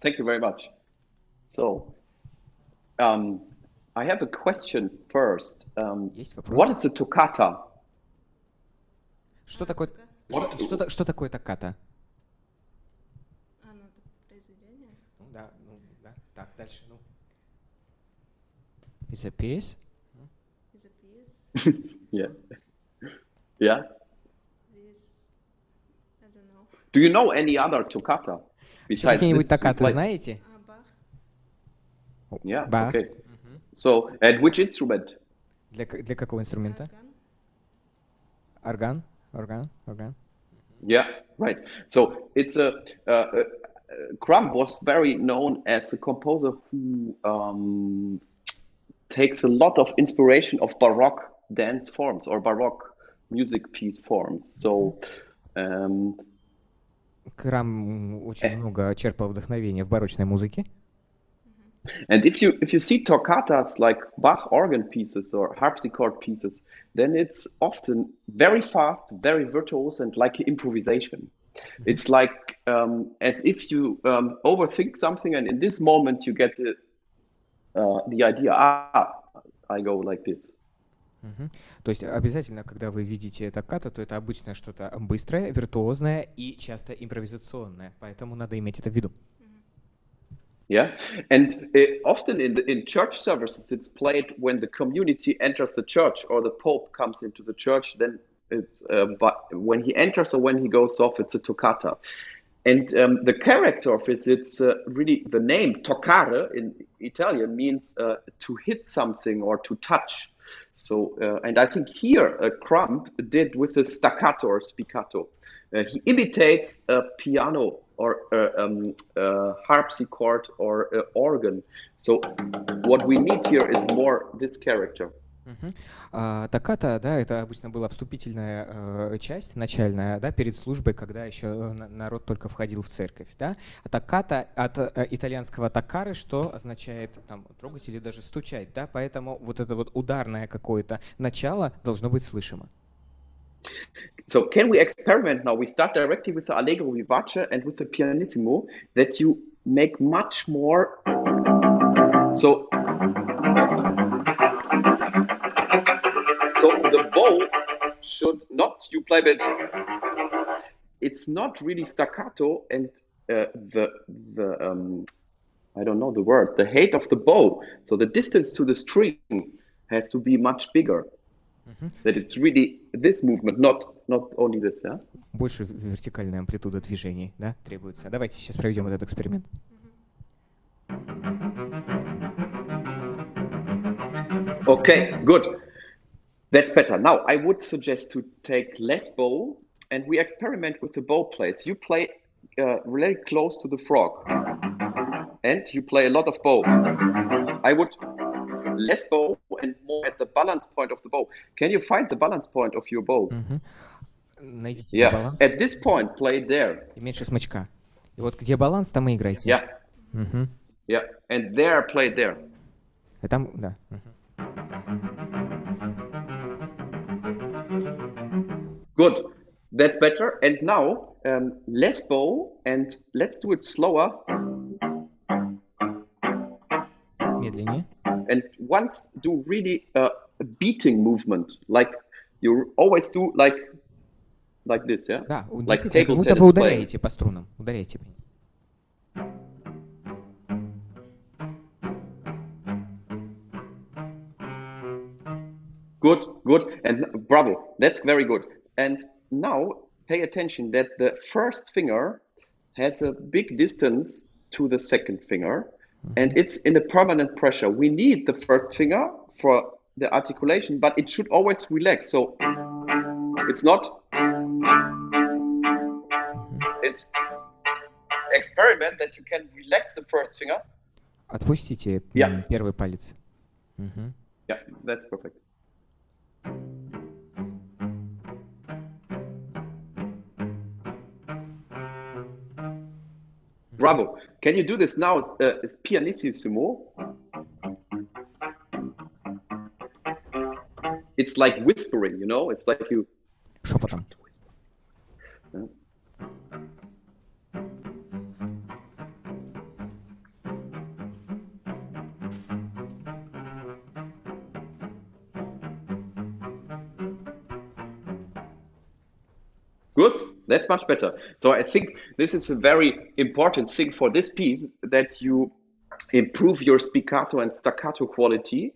Thank you very much. So, um, I have a question first. Um, Есть вопрос? what is a toccata? Что такое, Музыка. что, что, та- что такое токката? А, ну это произведение. Ну да, ну да. Так, дальше, ну. It's a piece. Is a piece <laughs> Yeah. Yeah. with, I don't know, Do you know any other toccata besides Какие-нибудь this we токкаты played? знаете? а, Бах. Yeah. Bach. Okay. So, and which instrument? Для, к- для какого инструмента? Орган. Орган? Орган? Орган? Yeah, right. So it's a uh, uh, Crumb was very known as a composer who um, takes a lot of inspiration of Baroque dance forms or Baroque music piece forms. So um, Крам очень много черпал вдохновения в барочной музыке. And if you if you see toccatas like Bach organ pieces or harpsichord pieces, then it's often very fast, very virtuose, and like improvisation. It's like um, as if you um, overthink something, and in this moment you get the uh, the idea. Ah, I go like this. Мгм. То есть обязательно, когда вы видите токкато, то это обычно что-то быстрое, виртуозное и часто импровизационное. Поэтому надо иметь это в виду. Yeah, and uh, often in the, in church services, it's played when the community enters the church or the pope comes into the church. Then it's uh, but when he enters or when he goes off, it's a toccata. And um, the character of it, it's uh, really the name toccare in Italian means uh, to hit something or to touch. So, uh, and I think here uh, Crumb did with the staccato or spiccato. Uh, he imitates a piano or a um, a harpsichord or a organ. So, what we need here is more this character. Мгм. А, токката, да, это обычно была вступительная э, часть, начальная, да, перед службой, когда еще э, на- народ только входил в церковь, да. А токката от э, итальянского токкары, что означает там трогать или даже стучать, да, поэтому вот это вот ударное какое-то начало должно быть слышимо. So, can we experiment now? We start directly with the Allegro vivace and with the pianissimo that you make much more. So, the bow should not you play it. It's not really staccato, and uh, the the um, I don't know the word. The height of the bow, so the distance to the string, has to be much bigger. Мгм. That it's really this movement, not not only this. Yeah. Больше вертикальная амплитуда движений, да, требуется. Давайте сейчас проведем этот эксперимент. Okay, good. That's better. Now, I would suggest to take less bow and we experiment with the bow plates. You play uh, really close to the frog and you play a lot of bow. I would less bow and more at the balance point of the bow. Can you find the balance point of your bow? Мгм. Найдите где Yeah. баланс At this point, play there. и меньше смычка. И вот где баланс, там и играйте. Yeah. Мгм. Yeah. And there, play there. И там, да. Мгм. Good. That's better. And now, um, less bow and let's do it slower. Медленнее. and once do really uh, a beating movement like you always do like like this yeah Да, у- Like действительно, как table будто tennis вы playing. ударяете по струнам. Ударяете. good good and bravo that's very good and now pay attention that the first finger has a big distance to the second finger and it's in a permanent pressure we need the first finger for the articulation but it should always relax so it's not it's experiment that you can relax the first finger Отпустите м, Yeah. первый палец. Мгм. yeah that's perfect Bravo. Can you do this now? It's, uh, it's pianissimo. It's like whispering, you know? It's like you. Шепотом. That's much better. So I think this is a very important thing for this piece that you improve your spiccato and staccato quality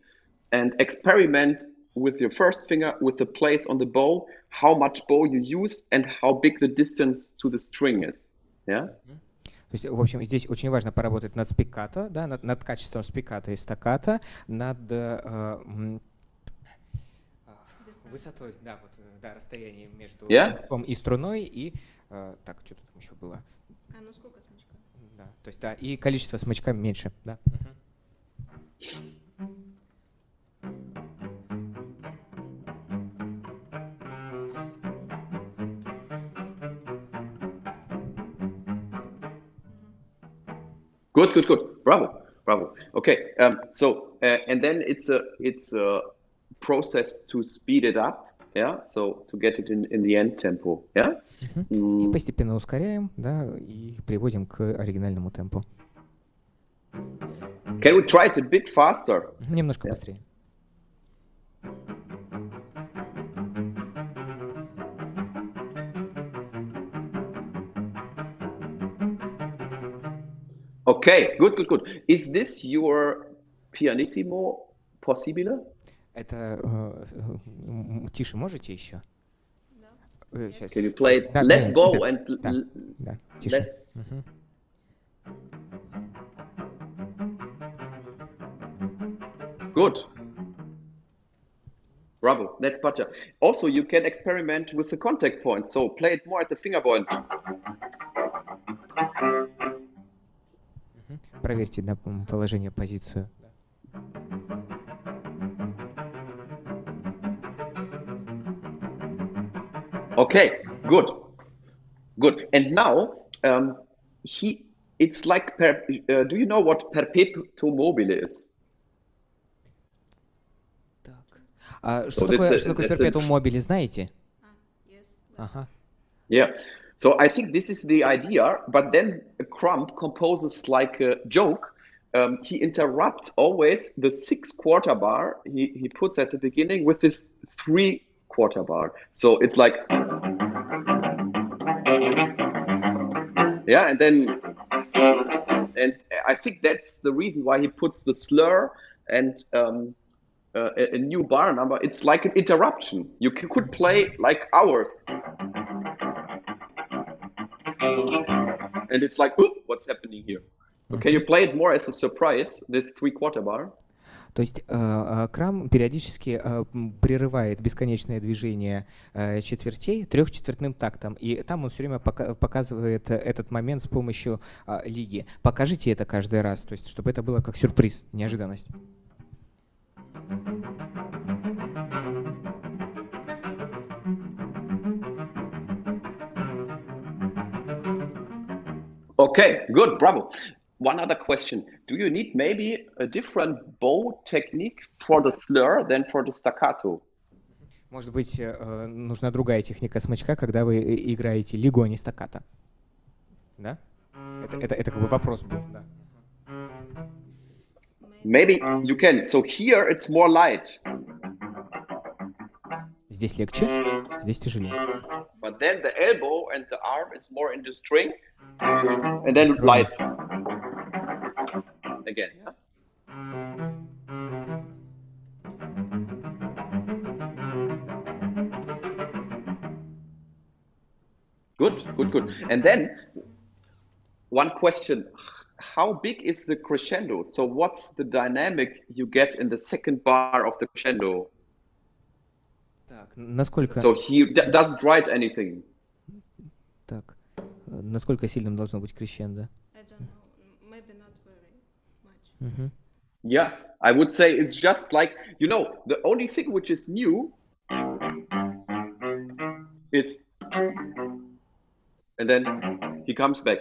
and experiment with your first finger with the place on the bow, how much bow you use and how big the distance to the string is. Yeah. То есть, в общем, здесь очень важно поработать над спикато, да, над, над качеством спиката и стаката, над э, м, а, высотой, да, вот, э, да, расстояние между yeah? и струной, и э, так, что там еще было? А, ну сколько смычка? Да, то есть, да, и количество смычка меньше, да. Good, good, good. Bravo, bravo. Okay, um, so uh, and then it's a it's a process to speed it up. Yeah, so to get it in in the end tempo. Yeah. Мгм. И Mm, постепенно ускоряем, да, и приводим к оригинальному темпу. Can we try it a bit faster? Мгм, Немножко Yeah. быстрее. Okay, good, good, good. Is this your pianissimo possibile? Это э, тише можете еще? Да. Сейчас. Can you play it? Да, Let's да, go да, and да, да, тише. Мгм. Good. Bravo, that's better. Also, you can experiment with the contact point. So play it more at the finger point. Проверьте м, положение, позицию. Okay, good, good. And now um, he, it's like per, uh, do you know what per mobile is? Mobile, is yes. Yeah. So I think this is the idea, but then Crumb composes like a joke. Um, he interrupts always the six quarter bar he, he puts at the beginning with this three quarter bar. So it's like yeah, and then, and I think that's the reason why he puts the slur and um, uh, a, a new bar number. It's like an interruption. You could play like hours and it's like, "Oop, what's happening here? So can you play it more as a surprise, this three quarter bar? То есть э, э, Крам периодически э, прерывает бесконечное движение четвертей трехчетвертным тактом, и там он все время пока- показывает этот момент с помощью лиги. Покажите это каждый раз, то есть чтобы это было как сюрприз, неожиданность. Okay, good, bravo. One other question. Do you need maybe a different bow technique for the slur than for the staccato? Может быть, э, э, нужна другая техника смычка, когда вы э, играете лигу, а не стаккато. Да? Это, это, это как бы вопрос был. Да. Maybe you can. So here it's more light, Здесь легче, здесь тяжелее. but then the elbow and the arm is more in the string, and then light again. Yeah? Good, good, good. And then one question how big is the crescendo? So, what's the dynamic you get in the second bar of the crescendo? Так, насколько, So, he d- doesn't write anything. так, э, насколько сильным должно быть крещендо? I don't know. Mm-hmm. Yeah, I would say it's just like, you know, the only thing which is new is. And then he comes back.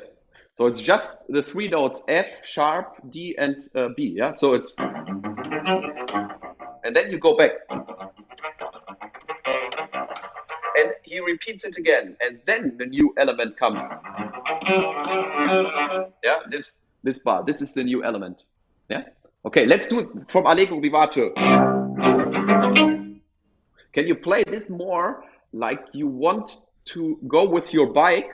So it's just the three notes F sharp, D, and uh, B. Yeah, so it's. And then you go back. And he repeats it again. And then the new element comes. Yeah, this this bar. This is the new element. Yeah. Okay, let's do it from Allegro Vivace. Can you play this more like you want to go with your bike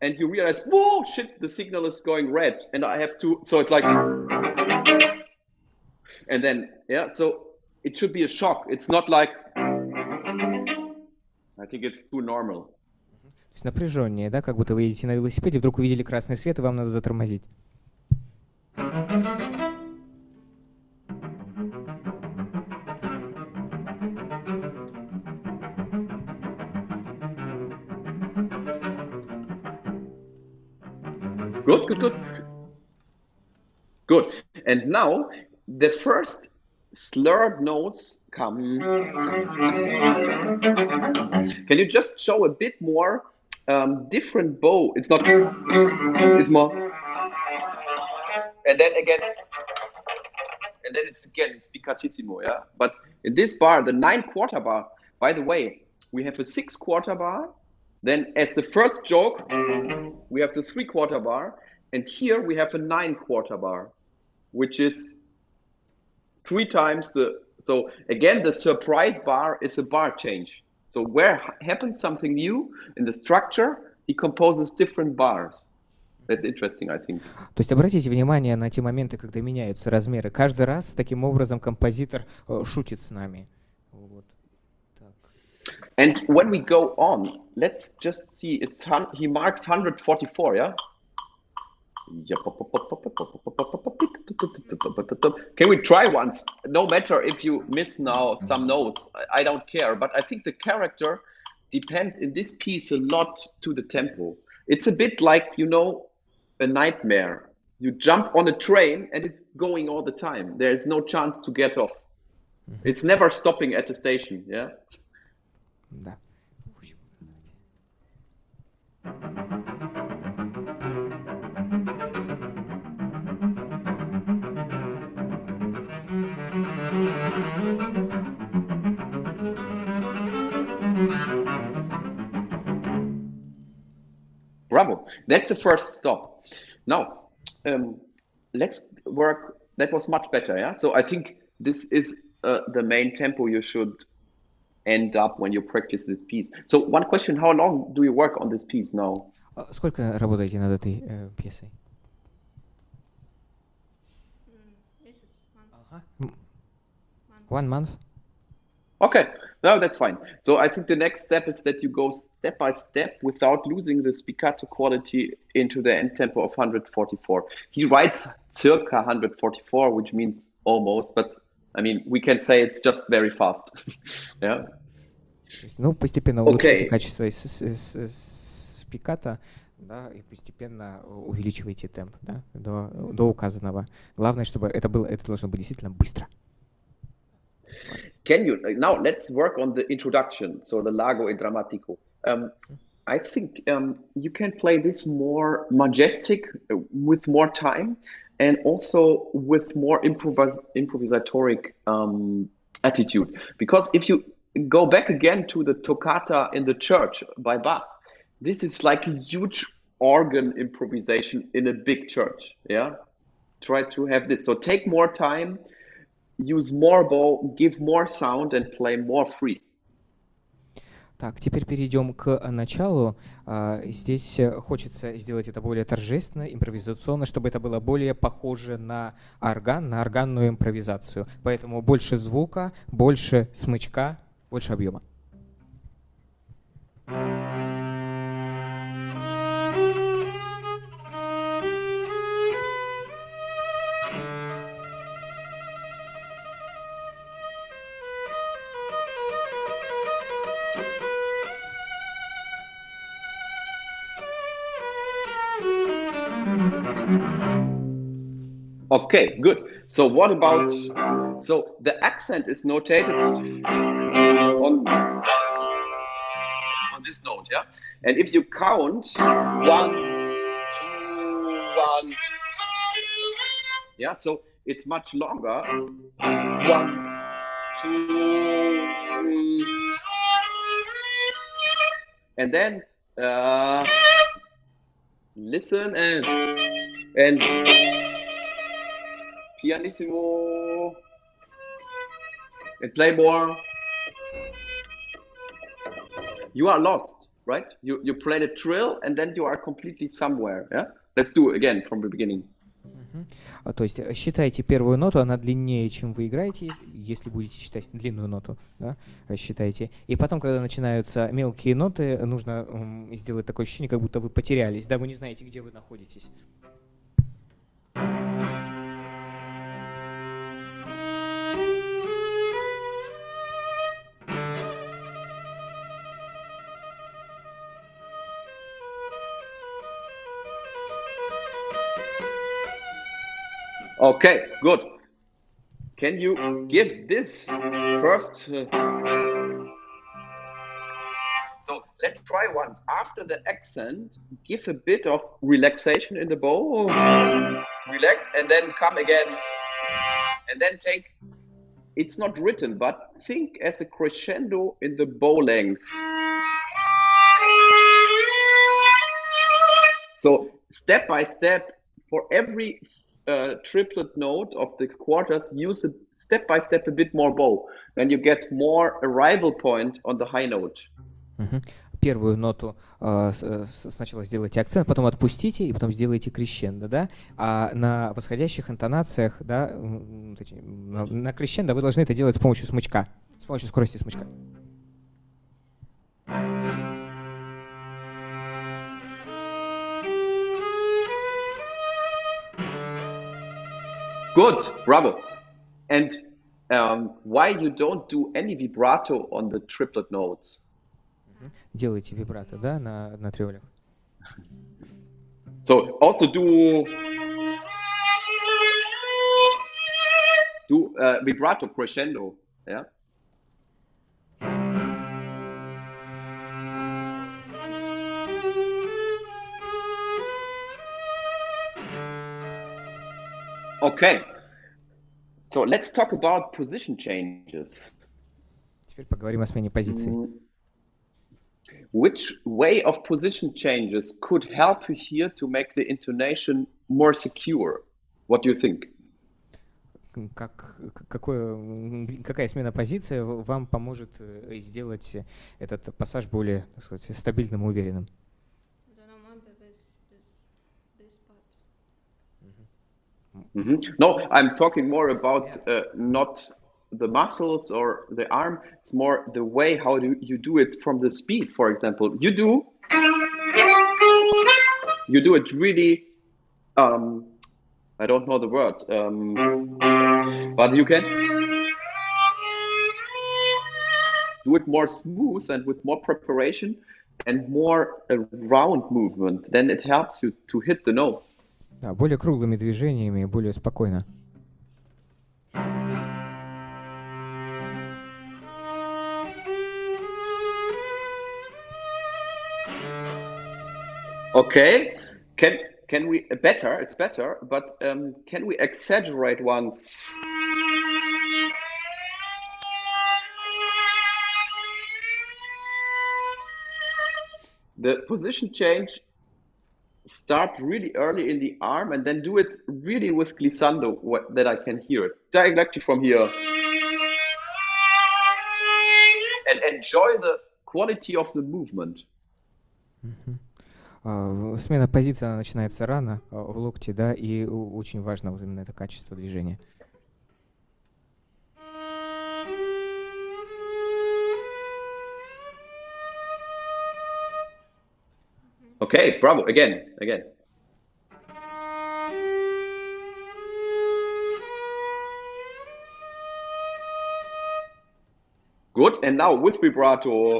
and you realize, whoa, shit, the signal is going red and I have to, so it's like, and then, yeah, so it should be a shock. It's not like, I think it's too normal. То есть напряженнее, да, как будто вы едете на велосипеде, вдруг увидели красный свет, и вам надо затормозить. And now the first slurred notes come. Can you just show a bit more um, different bow? It's not. It's more. and then again, and then it's again spiccatissimo, yeah. But in this bar, the nine quarter bar, by the way, we have a six quarter bar. Then as the first joke, we have the three quarter bar, and here we have a nine quarter bar, which is three times the. So again, the surprise bar is a bar change. So where happens something new in the structure, he composes different bars. That's interesting, I think. То есть обратите внимание на те моменты, когда меняются размеры. Каждый раз таким образом композитор э, шутит с нами. Вот. Так. And when we go on, let's just see. It's hun- he marks 144, yeah. Can we try once? No matter if you miss now some notes, I don't care. But I think the character depends in this piece a lot to the tempo. It's a bit like you know a nightmare. You jump on a train and it's going all the time. There is no chance to get off. It's never stopping at the station. Yeah. That's the first stop. Now, um, let's work. That was much better. Yeah. So I think this is uh, the main tempo you should end up when you practice this piece. So one question: How long do you work on this piece now? А Сколько работаете над этой э, пьесой? Месяц, month, Ага. М, month. One month? Okay, no, that's fine. So I think the next step is that you go step by step without losing the spiccato quality into the end tempo of 144. He writes circa 144, which means almost, but I mean, we can say it's just very fast. <laughs> yeah. То есть, ну, постепенно улучшайте Окей. качество из, из- из- из пиката, да, и постепенно увеличивайте темп, да, до, до указанного. Главное, чтобы это было, это должно быть действительно быстро. Can you now let's work on the introduction, so the Largo e Drammatico. Um, I think um, you can play this more majestic with more time and also with more improvis- improvisatoric um, attitude. Because if you go back again to the toccata in the church by Bach, this is like a huge organ improvisation in a big church. Yeah, try to have this. So take more time, use more bow, give more sound, and play more free. Так, теперь перейдем к началу. А, Здесь э, хочется сделать это более торжественно, импровизационно, чтобы это было более похоже на орган, на органную импровизацию. Поэтому больше звука, больше смычка, больше объема. Okay, good. So what about so the accent is notated on on this note, yeah? And if you count one, two, one, yeah, so it's much longer. One, two, three. And then uh, listen and and pianissimo. And play more. You are lost right? You you play the trill and then you are completely somewhere yeah? Let's do it again from the beginning. А, То есть э, считайте первую ноту, она длиннее, чем вы играете, ес- если будете считать длинную ноту, да, э, считайте. И потом, когда начинаются мелкие ноты, нужно сделать такое ощущение, как будто вы потерялись, да, вы не знаете, где вы находитесь. Okay good can you give this first uh, so let's try once after the accent give a bit of relaxation in the bow relax, and then come again, and then take. It's not written, but think as a crescendo in the bow length. So step by step, for every uh, triplet note of the quarters, use a step by step a bit more bow. Then you get more arrival point on the high note. Мгм. Первую ноту с- э, сначала сделайте акцент, потом отпустите, и потом сделайте крещендо, да? А на восходящих интонациях, да, точнее, на, на крещендо вы должны это делать с помощью смычка, с помощью скорости смычка. Good, bravo. And um, why you don't do any vibrato on the triplet notes? Делайте вибрато, да, на, на триолях. So also do do uh, vibrato crescendo. Yeah. Okay. So let's talk about position changes. Теперь поговорим о смене позиции. Mm. Which way of position changes could help you here to make the intonation more secure? What do you think? Как, какое, какая смена позиции вам поможет э, сделать этот пассаж более, так сказать, стабильным и уверенным? Mhm. No, I'm talking more about uh, not the muscles or the arm. It's more the way how do you do it from the speed. For example, you do you do it really. Um, I don't know the word, um, but you can do it more smooth and with more preparation and more a round movement. Then it helps you to hit the notes. Да, более круглыми движениями, более спокойно. Okay, can can we better? It's better, but um, can we exaggerate once? The position change start really early in the arm and then do it really with glissando wh- that I can hear it directly from here. And enjoy the quality of the movement. Мгм. А, Смена позиции она начинается рано, а, в локте, да, и у- очень важно вот именно это качество движения. Okay, bravo. Again, again. Good. And now with vibrato.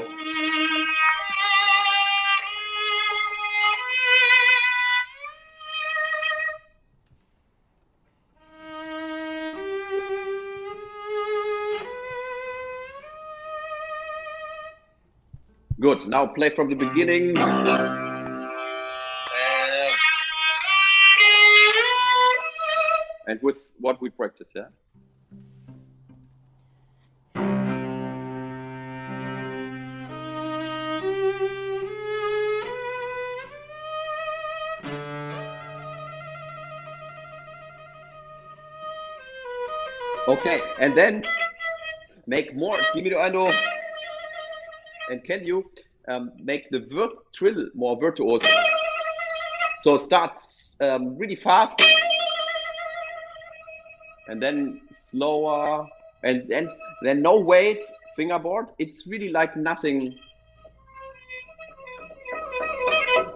Good. Now play from the beginning. And with what we practice, yeah. Okay, and then make more diminuendo. And can you um, make the vert trill more virtuous? So start um, really fast, and then slower, and then then no weight fingerboard. It's really like nothing.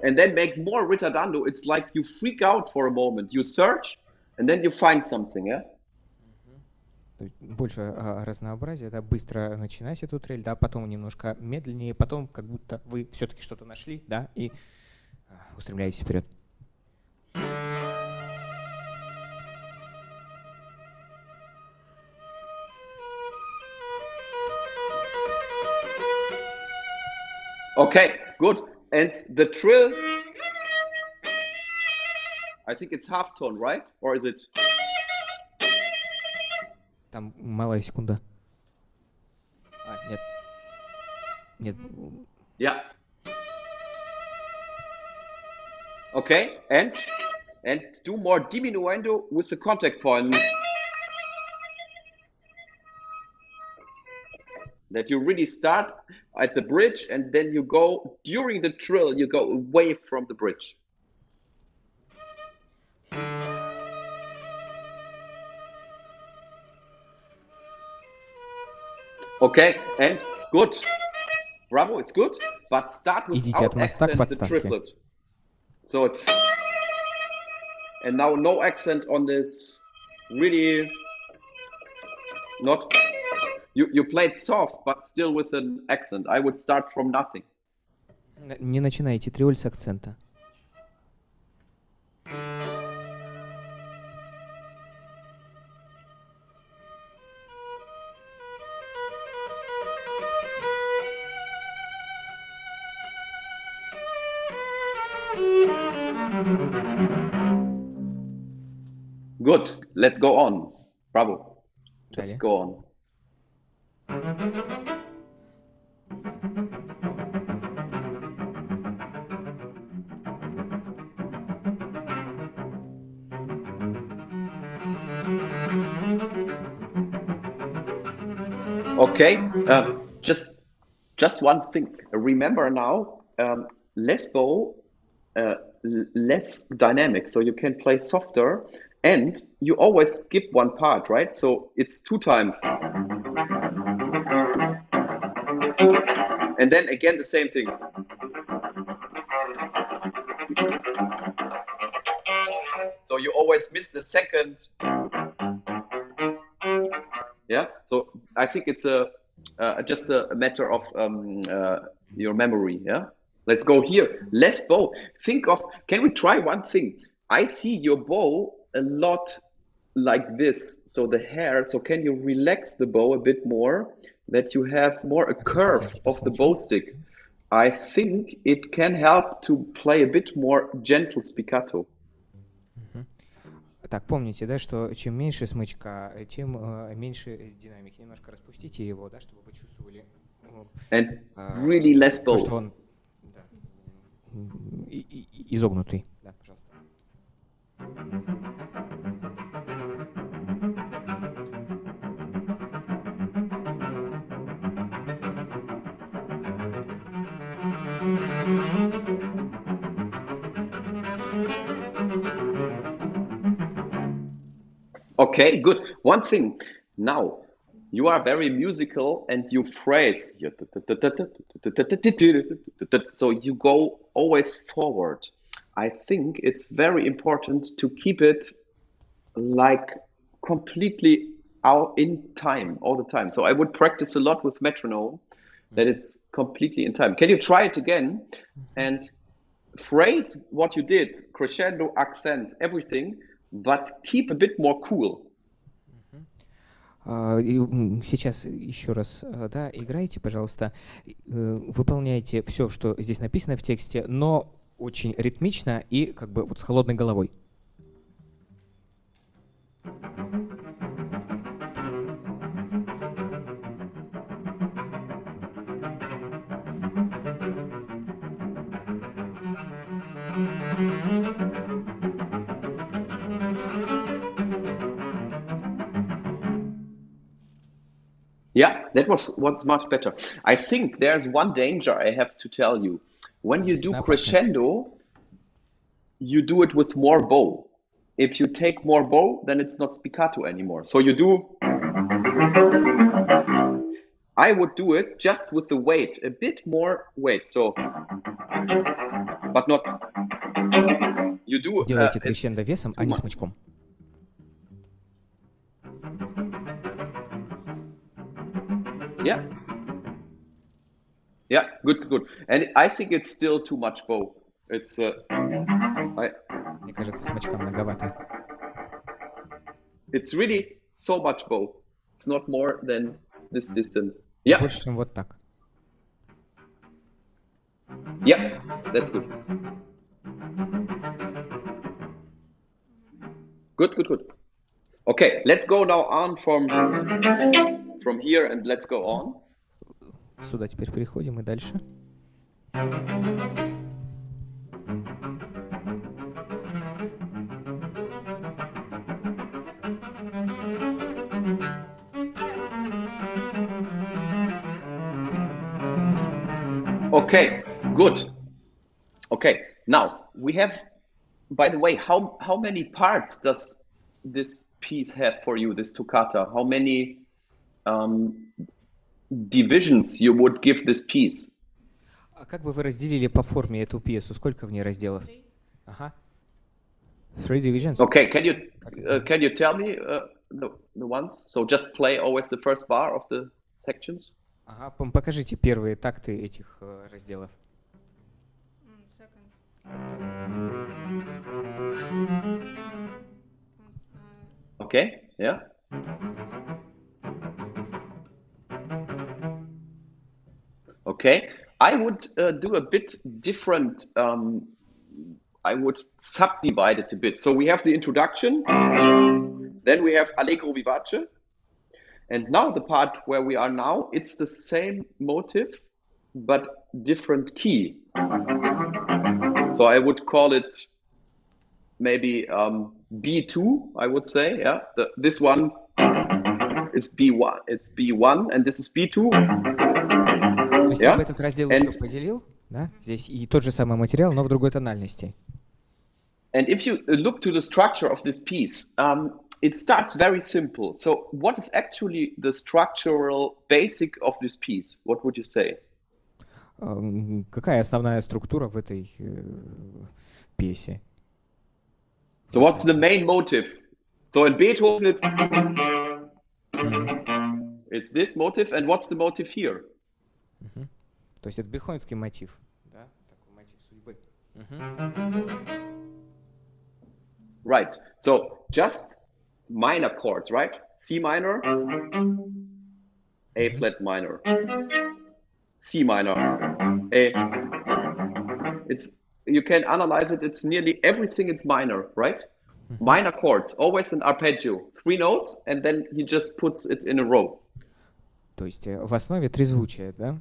And then make more ritardando. It's like you freak out for a moment. You search, and then you find something. Yeah. Больше а, разнообразия, да, быстро начинать эту трель, да, потом немножко медленнее, потом как будто вы все-таки что-то нашли, да, и а, устремляетесь вперед. Okay, good. And the trill I think it's half tone, right? Or is it? Там малая секунда. А, нет. Нет. Yeah. Okay, and and do more diminuendo with the contact point. that you really start at the bridge and then you go during the trill you go away from the bridge. Okay and good. Bravo it's good. But start without accent the triplet so it's and now no accent on this really not. you you played soft but still with an accent. I would start from nothing. Н- Не начинайте триоль с акцента. Good. Let's go on. Bravo. Just Далее. go on. Okay, um, just just one thing. Remember now, um, less bow, uh, less dynamic, so you can play softer, and you always skip one part, right? So it's two times, and then again the same thing. So you always miss the second. Yeah. So I think it's a uh, just a matter of um, uh, your memory. Yeah. Let's go here. Less bow. Think of. Can we try one thing? I see your bow a lot like this. So the hair. So can you relax the bow a bit more? That you have more a curve of the bow stick. I think it can help to play a bit more gentle spiccato. Так, помните, да, что чем меньше смычка, э, тем э, меньше динамики. Немножко распустите его, да, чтобы вы чувствовали э, And А, really less то, bow. что он да, м, и- и- изогнутый. Да, пожалуйста. Okay, good. One thing. Now, you are very musical and you phrase. So you go always forward. I think it's very important to keep it like completely out in time all the time. So I would practice a lot with metronome that it's completely in time. Can you try it again and phrase what you did, crescendo, accents, everything, but keep a bit more cool. А, Сейчас еще раз, э, да, играйте, пожалуйста, э, выполняйте все, что здесь написано в тексте, но очень ритмично и как бы вот с холодной головой. that was what's much better. I think there's one danger I have to tell you. When you do Одна опасность. crescendo, you do it with more bow. If you take more bow, then it's not spiccato anymore. So you do. I would do it just with the weight, a bit more weight. So, but not. You do. uh, Делайте it- крещендо весом, а не much. смычком. Yeah. Yeah, good, good. And I think it's still too much bow. It's uh, I, Мне кажется, смычка многовато. it's really so much bow. It's not more than this distance. Yeah, Больше, чем вот так. yeah, that's good. Good, good, good. Okay, let's go now on from from here and let's go on. Сюда теперь переходим и дальше. Okay, good. Okay, now we have. By the way, how how many parts does this piece have for you? This toccata. How many um, divisions you would give this piece? А как бы вы разделили по форме эту пьесу? Сколько в ней разделов? Ага. Three divisions. Okay, can you uh, can you tell me uh, the the ones? So just play always the first bar of the sections. Ага, покажите первые такты этих э, разделов. Mm, second. Uh, Okay, yeah. Okay, I would uh, do a bit different. Um, I would subdivide it a bit. So we have the introduction, then we have Allegro vivace, and now the part where we are now, it's the same motive, but different key. So I would call it maybe um, B2, I would say. Yeah, the, this one is B1. It's B1, and this is B2. Есть Yeah. я бы этот раздел And- еще поделил, да? Здесь и тот же самый материал, но в другой тональности. And if you uh, look to the structure of this piece, um, it starts very simple. So, what is actually the structural basic of this piece? What would you say? Эм, Какая основная структура в этой э, пьесе? So, what's the main motive? So, in Beethoven, it's it's this motive, and what's the motive here? Мгм. То есть это бетховенский мотив, да? Такой мотив судьбы. Мгм. Right. So, just minor chords, right? C minor, A flat minor, C minor, A. It's you can analyze it. It's nearly everything. It's minor, right? Minor chords, always an arpeggio, three notes, and then he just puts it in a row. То есть э, в основе трезвучие, да?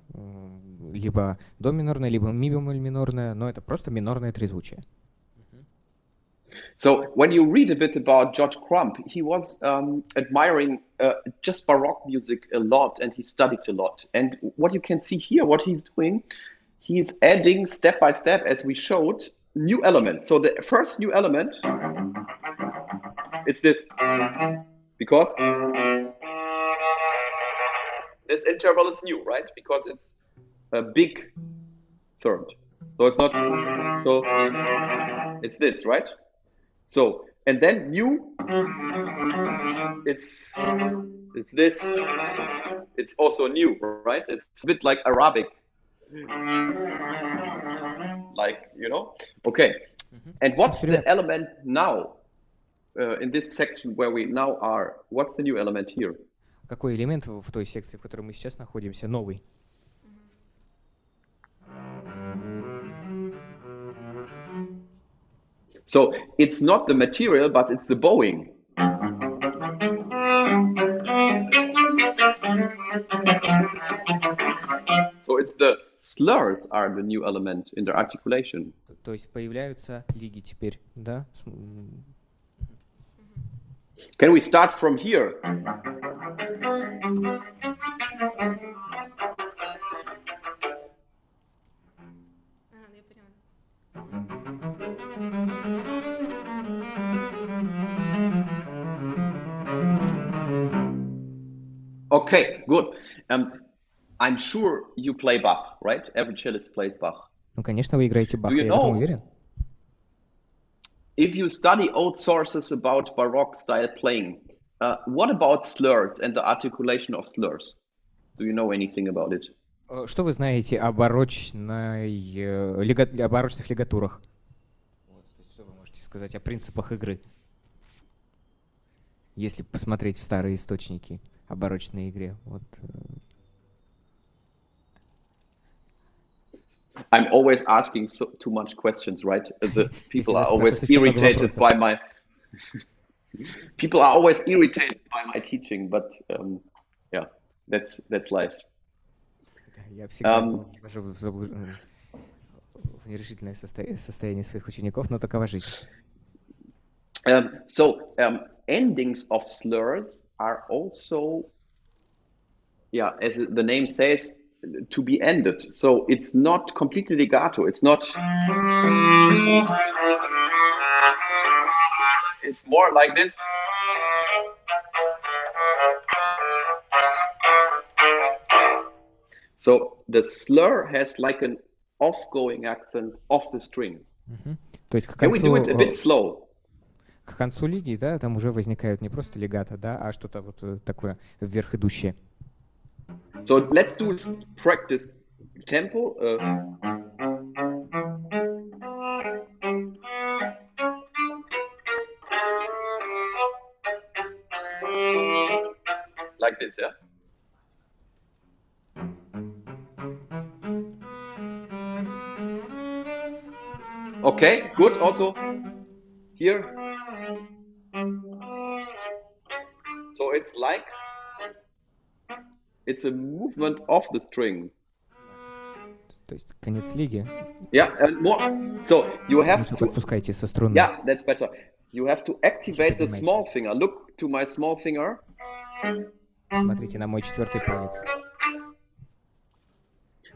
Либо до минорное, либо ми минорное, но это просто минорное трезвучие. So when you read a bit about George Crump, he was um, admiring uh, just Baroque music a lot, and he studied a lot. And what you can see here, what he's doing, he's adding step by step, as we showed, new elements. So the first new element, it's this, because this interval is new, right? Because it's a big third. So it's not, so it's this, right? So, and then new, it's, it's this, it's also new, right? It's a bit like Arabic. Like, you know? Okay. Mm -hmm. And what's the element now uh, in this section where we now are? What's the new element here? Какой элемент в той секции, в которой мы сейчас находимся, новый? So it's not the material, but it's the bowing. So it's the slurs are the new element in the articulation. То есть появляются лиги теперь, да? С- м, Can we start from here? Ага, я поняла. Okay, good. Um, I'm sure you play Bach, right? Every cellist plays Bach. Ну, конечно, вы играете Баха, you я в этом know- уверен. If you study old sources about Baroque style playing, uh, what about slurs and the articulation of slurs? Do you know anything about it? Э, Что вы знаете о барочной, э, лега- о барочных лигатурах? Что вы можете сказать о принципах игры? Если посмотреть в старые источники о барочной игре. Вот, I'm always asking so, too much questions, right? <laughs> Uh, The people are всегда always спрашиваю слишком много irritated вопросов. by my <laughs> People are always irritated by my teaching, but um, yeah, that's that's life. Да, Я всегда Ам. ввожу в, заблуж- э, в нерешительное состо- состояние своих учеников, но такова жизнь. Um, so um, endings of slurs are also, yeah, as the name says, to be ended. So it's not completely legato. It's not. It's more like this. So the slur has like an off-going accent off the string. Мгм. То есть к Can we do концу, it a э, bit slow? к концу лиги, да, там уже возникают не просто легато, да, а что-то вот э, такое вверх идущее. So let's do s- practice tempo. Uh, like this, yeah. Okay, good. Also here. So it's like it's a movement of the string. То есть конец лиги. Yeah, and more. So you have Звучок to. отпускаете со струны. Yeah, that's better. You have to activate the поднимайте. small finger. Look to my small finger. Смотрите на мой четвертый палец.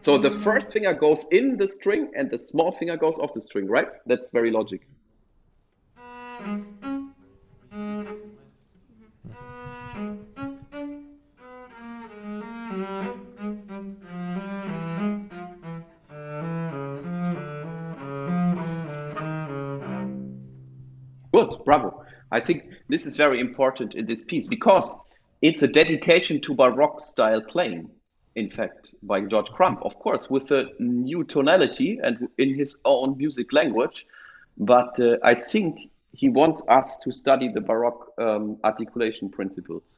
So the first finger goes in the string and the small finger goes off the string, right? That's very logic. good. Bravo. I think this is very important in this piece because it's a dedication to Baroque style playing, in fact, by George Crumb, of course, with a new tonality and in his own music language. But uh, I think he wants us to study the Baroque um, articulation principles.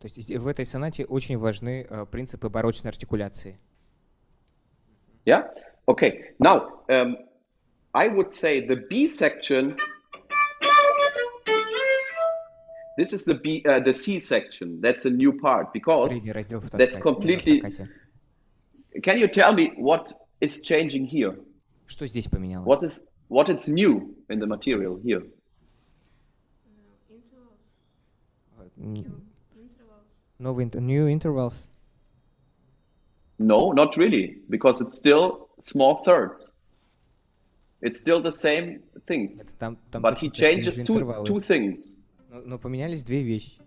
То есть в этой сонате очень важны э, принципы барочной артикуляции. Yeah. Okay. Now, um, I would say the B section This is the B, uh, the C section. That's a new part because. Средний раздел в that's Тоскате, completely- в Токкате. Can you tell me what is changing here? Что здесь поменялось? What is what is new in the material here? Intervals. М, Intervals. Новый int- new intervals. No, not really, because it's still small thirds. It's still the same things, Нет, Там, там but he точно такие changes же two интервалы. two things. Но, но поменялись две вещи.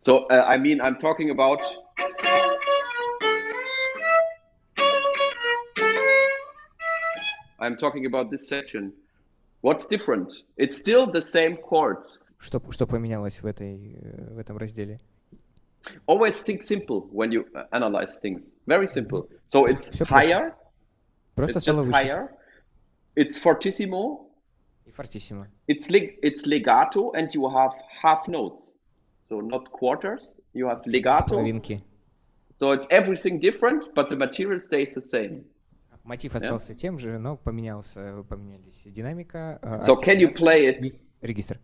So uh, I mean, I'm talking about. I'm talking about this section. What's different? It's still the same chords. Что, что поменялось в, этой, э, в этом разделе? Always think simple when you uh, analyze things. Very simple. So it's higher. Просто It's just выше. higher. It's fortissimo. И фортиссимо. It's leg- it's legato, and you have half notes. So not quarters. You have legato. Половинки. So it's everything different, but the material stays the same. Мотив остался тем же, но поменялся, поменялись динамика. э, So can you артикуляция play it и регистр?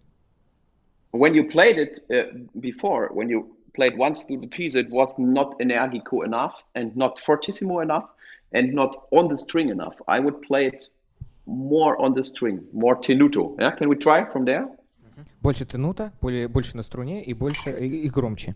when you played it uh, before? When you played once through the piece, it was not energico enough, and not fortissimo enough, and not on the string enough. I would play it more on the string, more tenuto. Yeah, can we try from there? Больше тенута, более, больше на струне и больше и, и громче.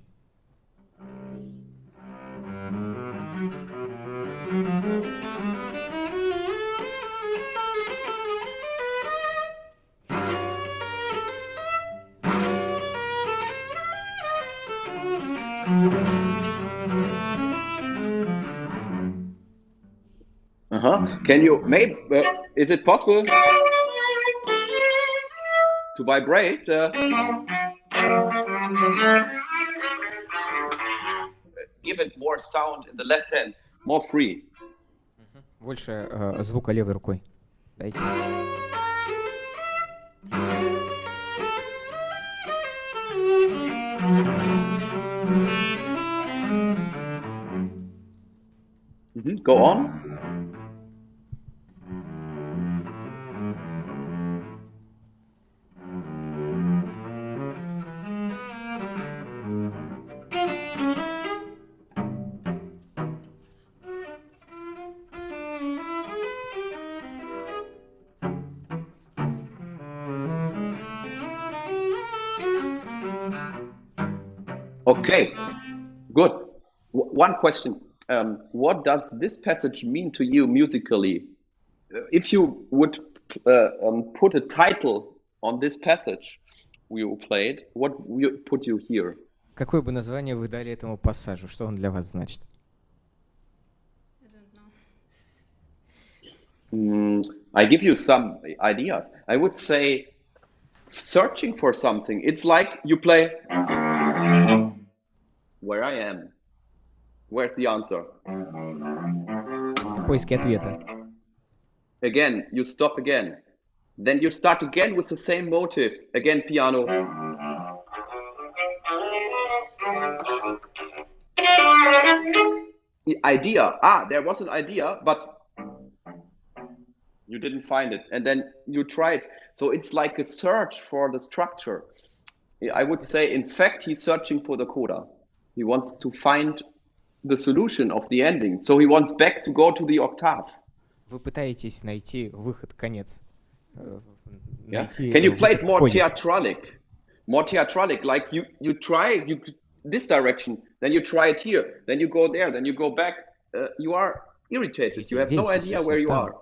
Uh huh. Can you maybe? Uh, is it possible to vibrate? Uh, give it more sound in the left hand, more free. Больше э, звука левой рукой. Дайте. Mhm, Go on. one question. Um, what does this passage mean to you musically? Uh, If you would uh, um, put a title on this passage you played, what would you put you here? Какое бы название вы дали этому пассажу? Что он для вас значит? I don't know. Mm, I give you some ideas. I would say searching for something. It's like you play where I am. Where's the answer? Pois que é. Again, you stop again. Then you start again with the same motive. Again, piano. Idea. Ah, there was an idea, but you didn't find it. And then you try it. So it's like a search for the structure. I would say, in fact, he's searching for the coda. He wants to find the solution of the ending. So he wants back to go to the octave. Вы пытаетесь найти выход, конец. э, Yeah. найти, Can you э, play выход it в more коде. theatralic? More theatralic, like you you try you this direction, then you try it here, then you go there, then you go back. Uh, you are irritated. You have no Здесь, idea здесь, where you там. are.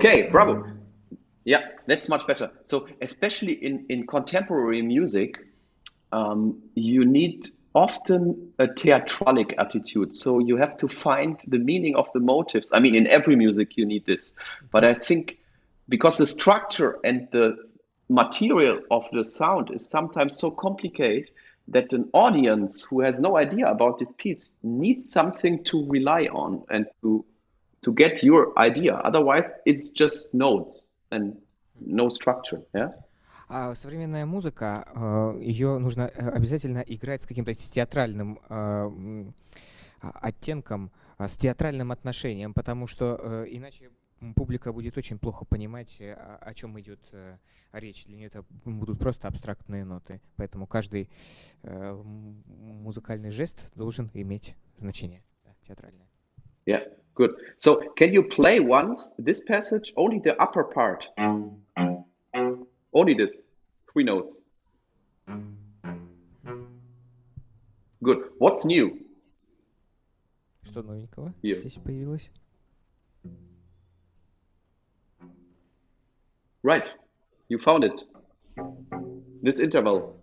Okay, bravo. Yeah, that's much better. So, especially in, in contemporary music, um, you need often a theatralic attitude. So, you have to find the meaning of the motives. I mean, in every music, you need this. But I think because the structure and the material of the sound is sometimes so complicated that an audience who has no idea about this piece needs something to rely on and to to get your idea. Otherwise, it's just notes and no structure. Yeah. А современная музыка, ее нужно э, обязательно играть с каким-то театральным а, оттенком, с театральным отношением, потому что э, иначе публика будет очень плохо понимать, э, о о чем идет э, речь. Для нее это будут просто абстрактные ноты. Поэтому каждый э, музыкальный жест должен иметь значение да, театральное. Yeah. Good. So, can you play once this passage? Only the upper part. Only this. Three notes. Good. What's new? Что новенького Here. здесь появилось? Right. You found it. This interval.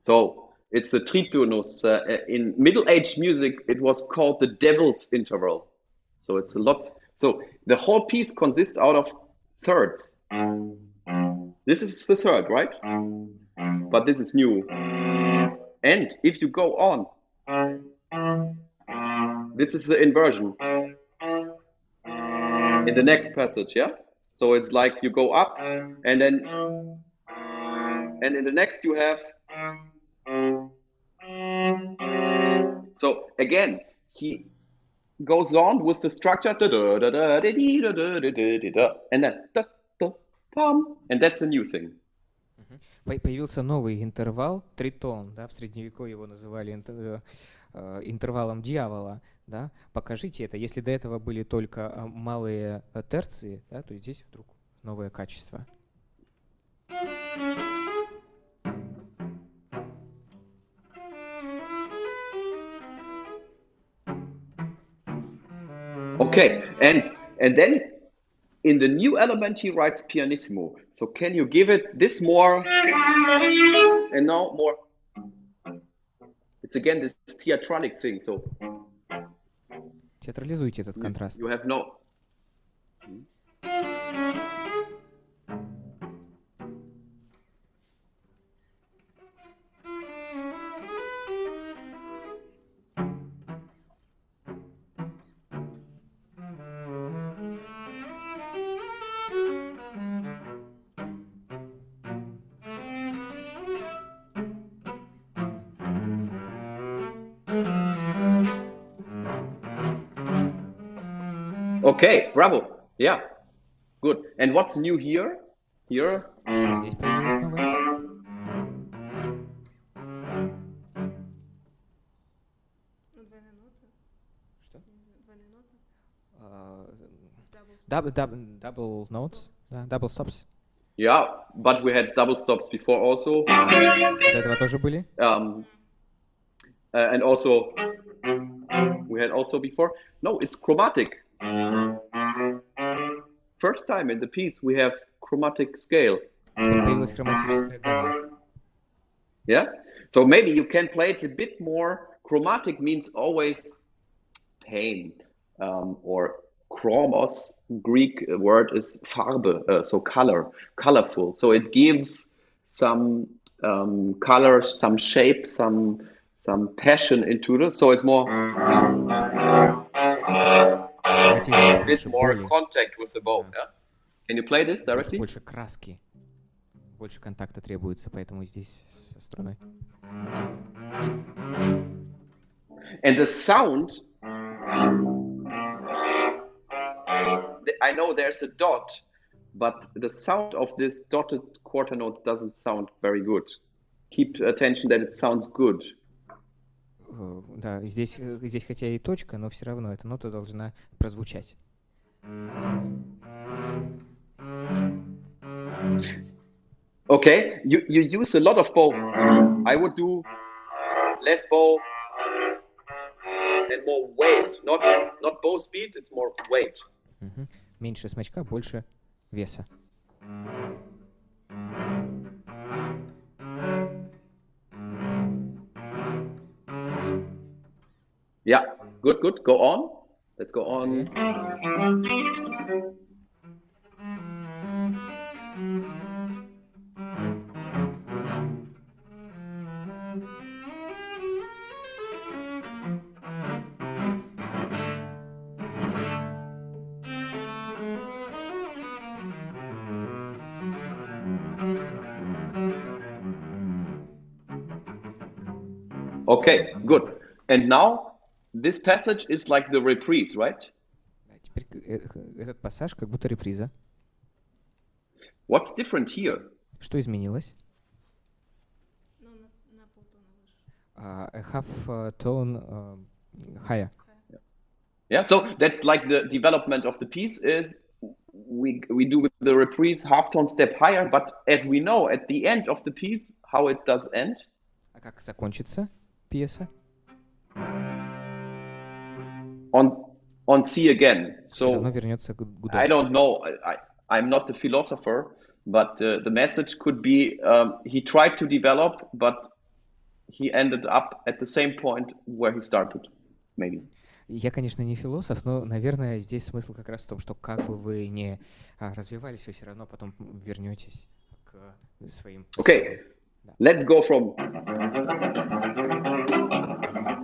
So it's the tritonus. Uh, in Middle Age music, it was called the devil's interval. So it's a lot. So the whole piece consists out of thirds. This is the third, right? But this is new. And if you go on, this is the inversion in the next passage, yeah? So it's like you go up and then and in the next you have so again he goes on with the structure and then and that's a new thing. По- Появился новый интервал, тритон, да, в средневековье его называли интер- э, интервалом дьявола, да. Покажите это. Если до этого были только э, малые э, терции, да, то здесь вдруг новое качество. Okay, and and then in the new element he writes pianissimo. So can you give it this more and now more? It's again this theatralic thing. So Театрализуйте этот you, контраст. you have no. Okay, bravo. Yeah, good. And what's new here? Here, Что здесь появилось новое? Ну, двойная нота. Что? Не знаю, двойная нота. А, Double stop. Double, double, double notes, да, double stops. yeah, but we had double stops before also. До этого тоже были. Um, uh, and also, we had also before. No, it's chromatic. First time in the piece we have chromatic scale. Yeah. So maybe you can play it a bit more. Chromatic means always pain um, or chromos. Greek word is farbe, uh, so color, colorful. So it gives some um, color, some shape, some some passion into this. So it's more a bit больше more боли, contact with the bow. Yeah. Can you play this больше, directly? больше краски, больше контакта требуется, поэтому здесь со струной. And the sound, th- I know there's a dot, but the sound of this dotted quarter note doesn't sound very good. Keep attention that it sounds good. Э, Да, здесь, э, здесь хотя и точка, но все равно эта нота должна прозвучать. Okay, you, you use a lot of bow. I would do less bow and more weight. Not not bow speed, it's more weight. Меньше смычка, больше веса. Yeah, good, good. Go on. Let's go on. Okay, good. And now this passage is like the reprise, right? Да, теперь к- э, х- этот пассаж как будто реприза. What's different here? Что изменилось? Ну, на, на полтона выше. А, a half uh, tone uh, higher. Yeah, so that's like the development of the piece is we we do with the reprise half tone step higher, but as we know at the end of the piece how it does end, А как закончится пьеса? On on C again. So. I don't know. I, I I'm not a philosopher, but uh, the message could be um, he tried to develop, but he ended up at the same point where he started, maybe. Я, конечно, не философ, но, наверное, здесь смысл как раз в том, что как бы вы не а, развивались, вы все равно потом вернетесь к своим. Okay, let's go from.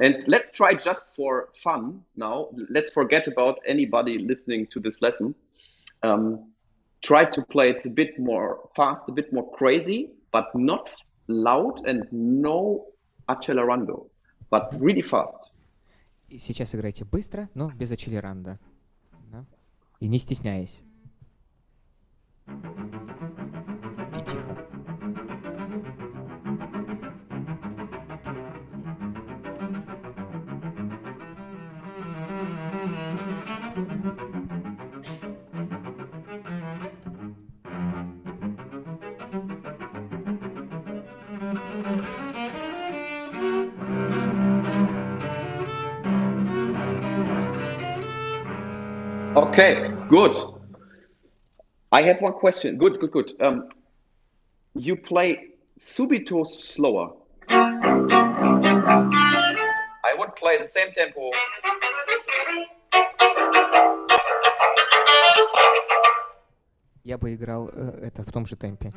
And let's try just for fun now. Let's forget about anybody listening to this lesson. Um, try to play it a bit more fast, a bit more crazy, but not loud and no accelerando, but really fast. И сейчас играйте быстро, но без акселеранда. Да? И не стесняясь. Okay, good. I have one question. Good, good, good. Um, you play subito slower. I would play the same tempo. Я бы играл э, это в том же темпе.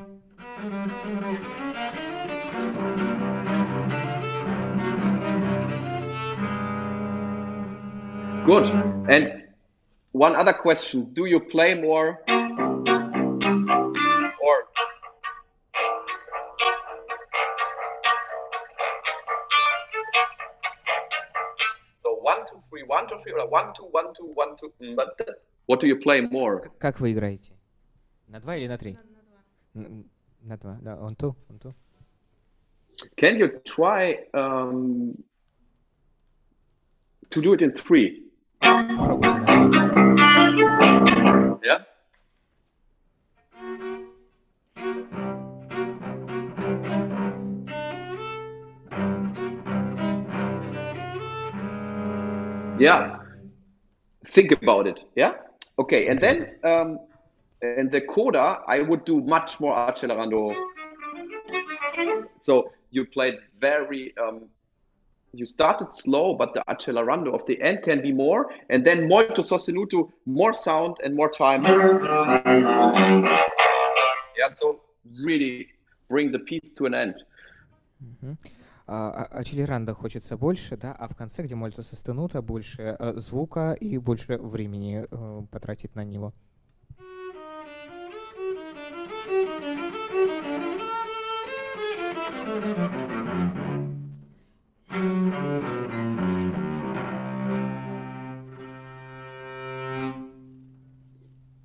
Good. And one other question: Do you play more, or so one two three one two three or one two one two one two? mm, But What do you play more? К- Как вы играете? На два или на три? На, на два. Н- На два, да. On two, on two. Can you try um, to do it in three? Yeah. Yeah. Think about it. Yeah. Okay. And then um, in the coda, I would do much more accelerando. So you played very um, you started slow, but the accelerando of the end can be more, and then molto sostenuto, more sound and more time. Yeah, so really bring the piece to an end. Мгм. А, а- Accelerando хочется больше, да, а в конце, где мольто состенуто, больше э, звука и больше времени э, потратить на него.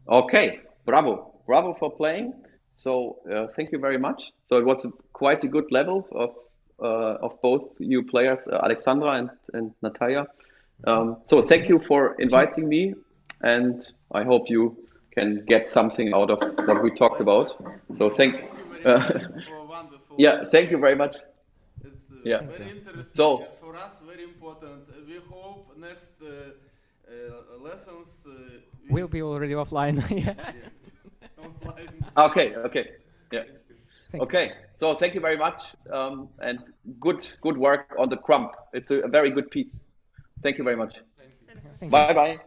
Okay, bravo, bravo for playing. So uh, thank you very much. So it was a, quite a good level of uh, of both you players, uh, Alexandra and and Natalia. Um, so thank you for inviting me, and I hope you can get something out of what we talked about. So thank. Thank you Uh, wonderful <laughs> yeah, thank you very much. It's uh, Yeah. very interesting So- for us very important. We hope next uh, lessons uh, We'll be already offline. <laughs> yeah. yeah, online. Okay, okay, yeah. Thank you. Okay, so thank you very much, um, and good good work on the Crumb. It's a, a very good piece. Thank you very much. Thank you. Thank you. Bye bye.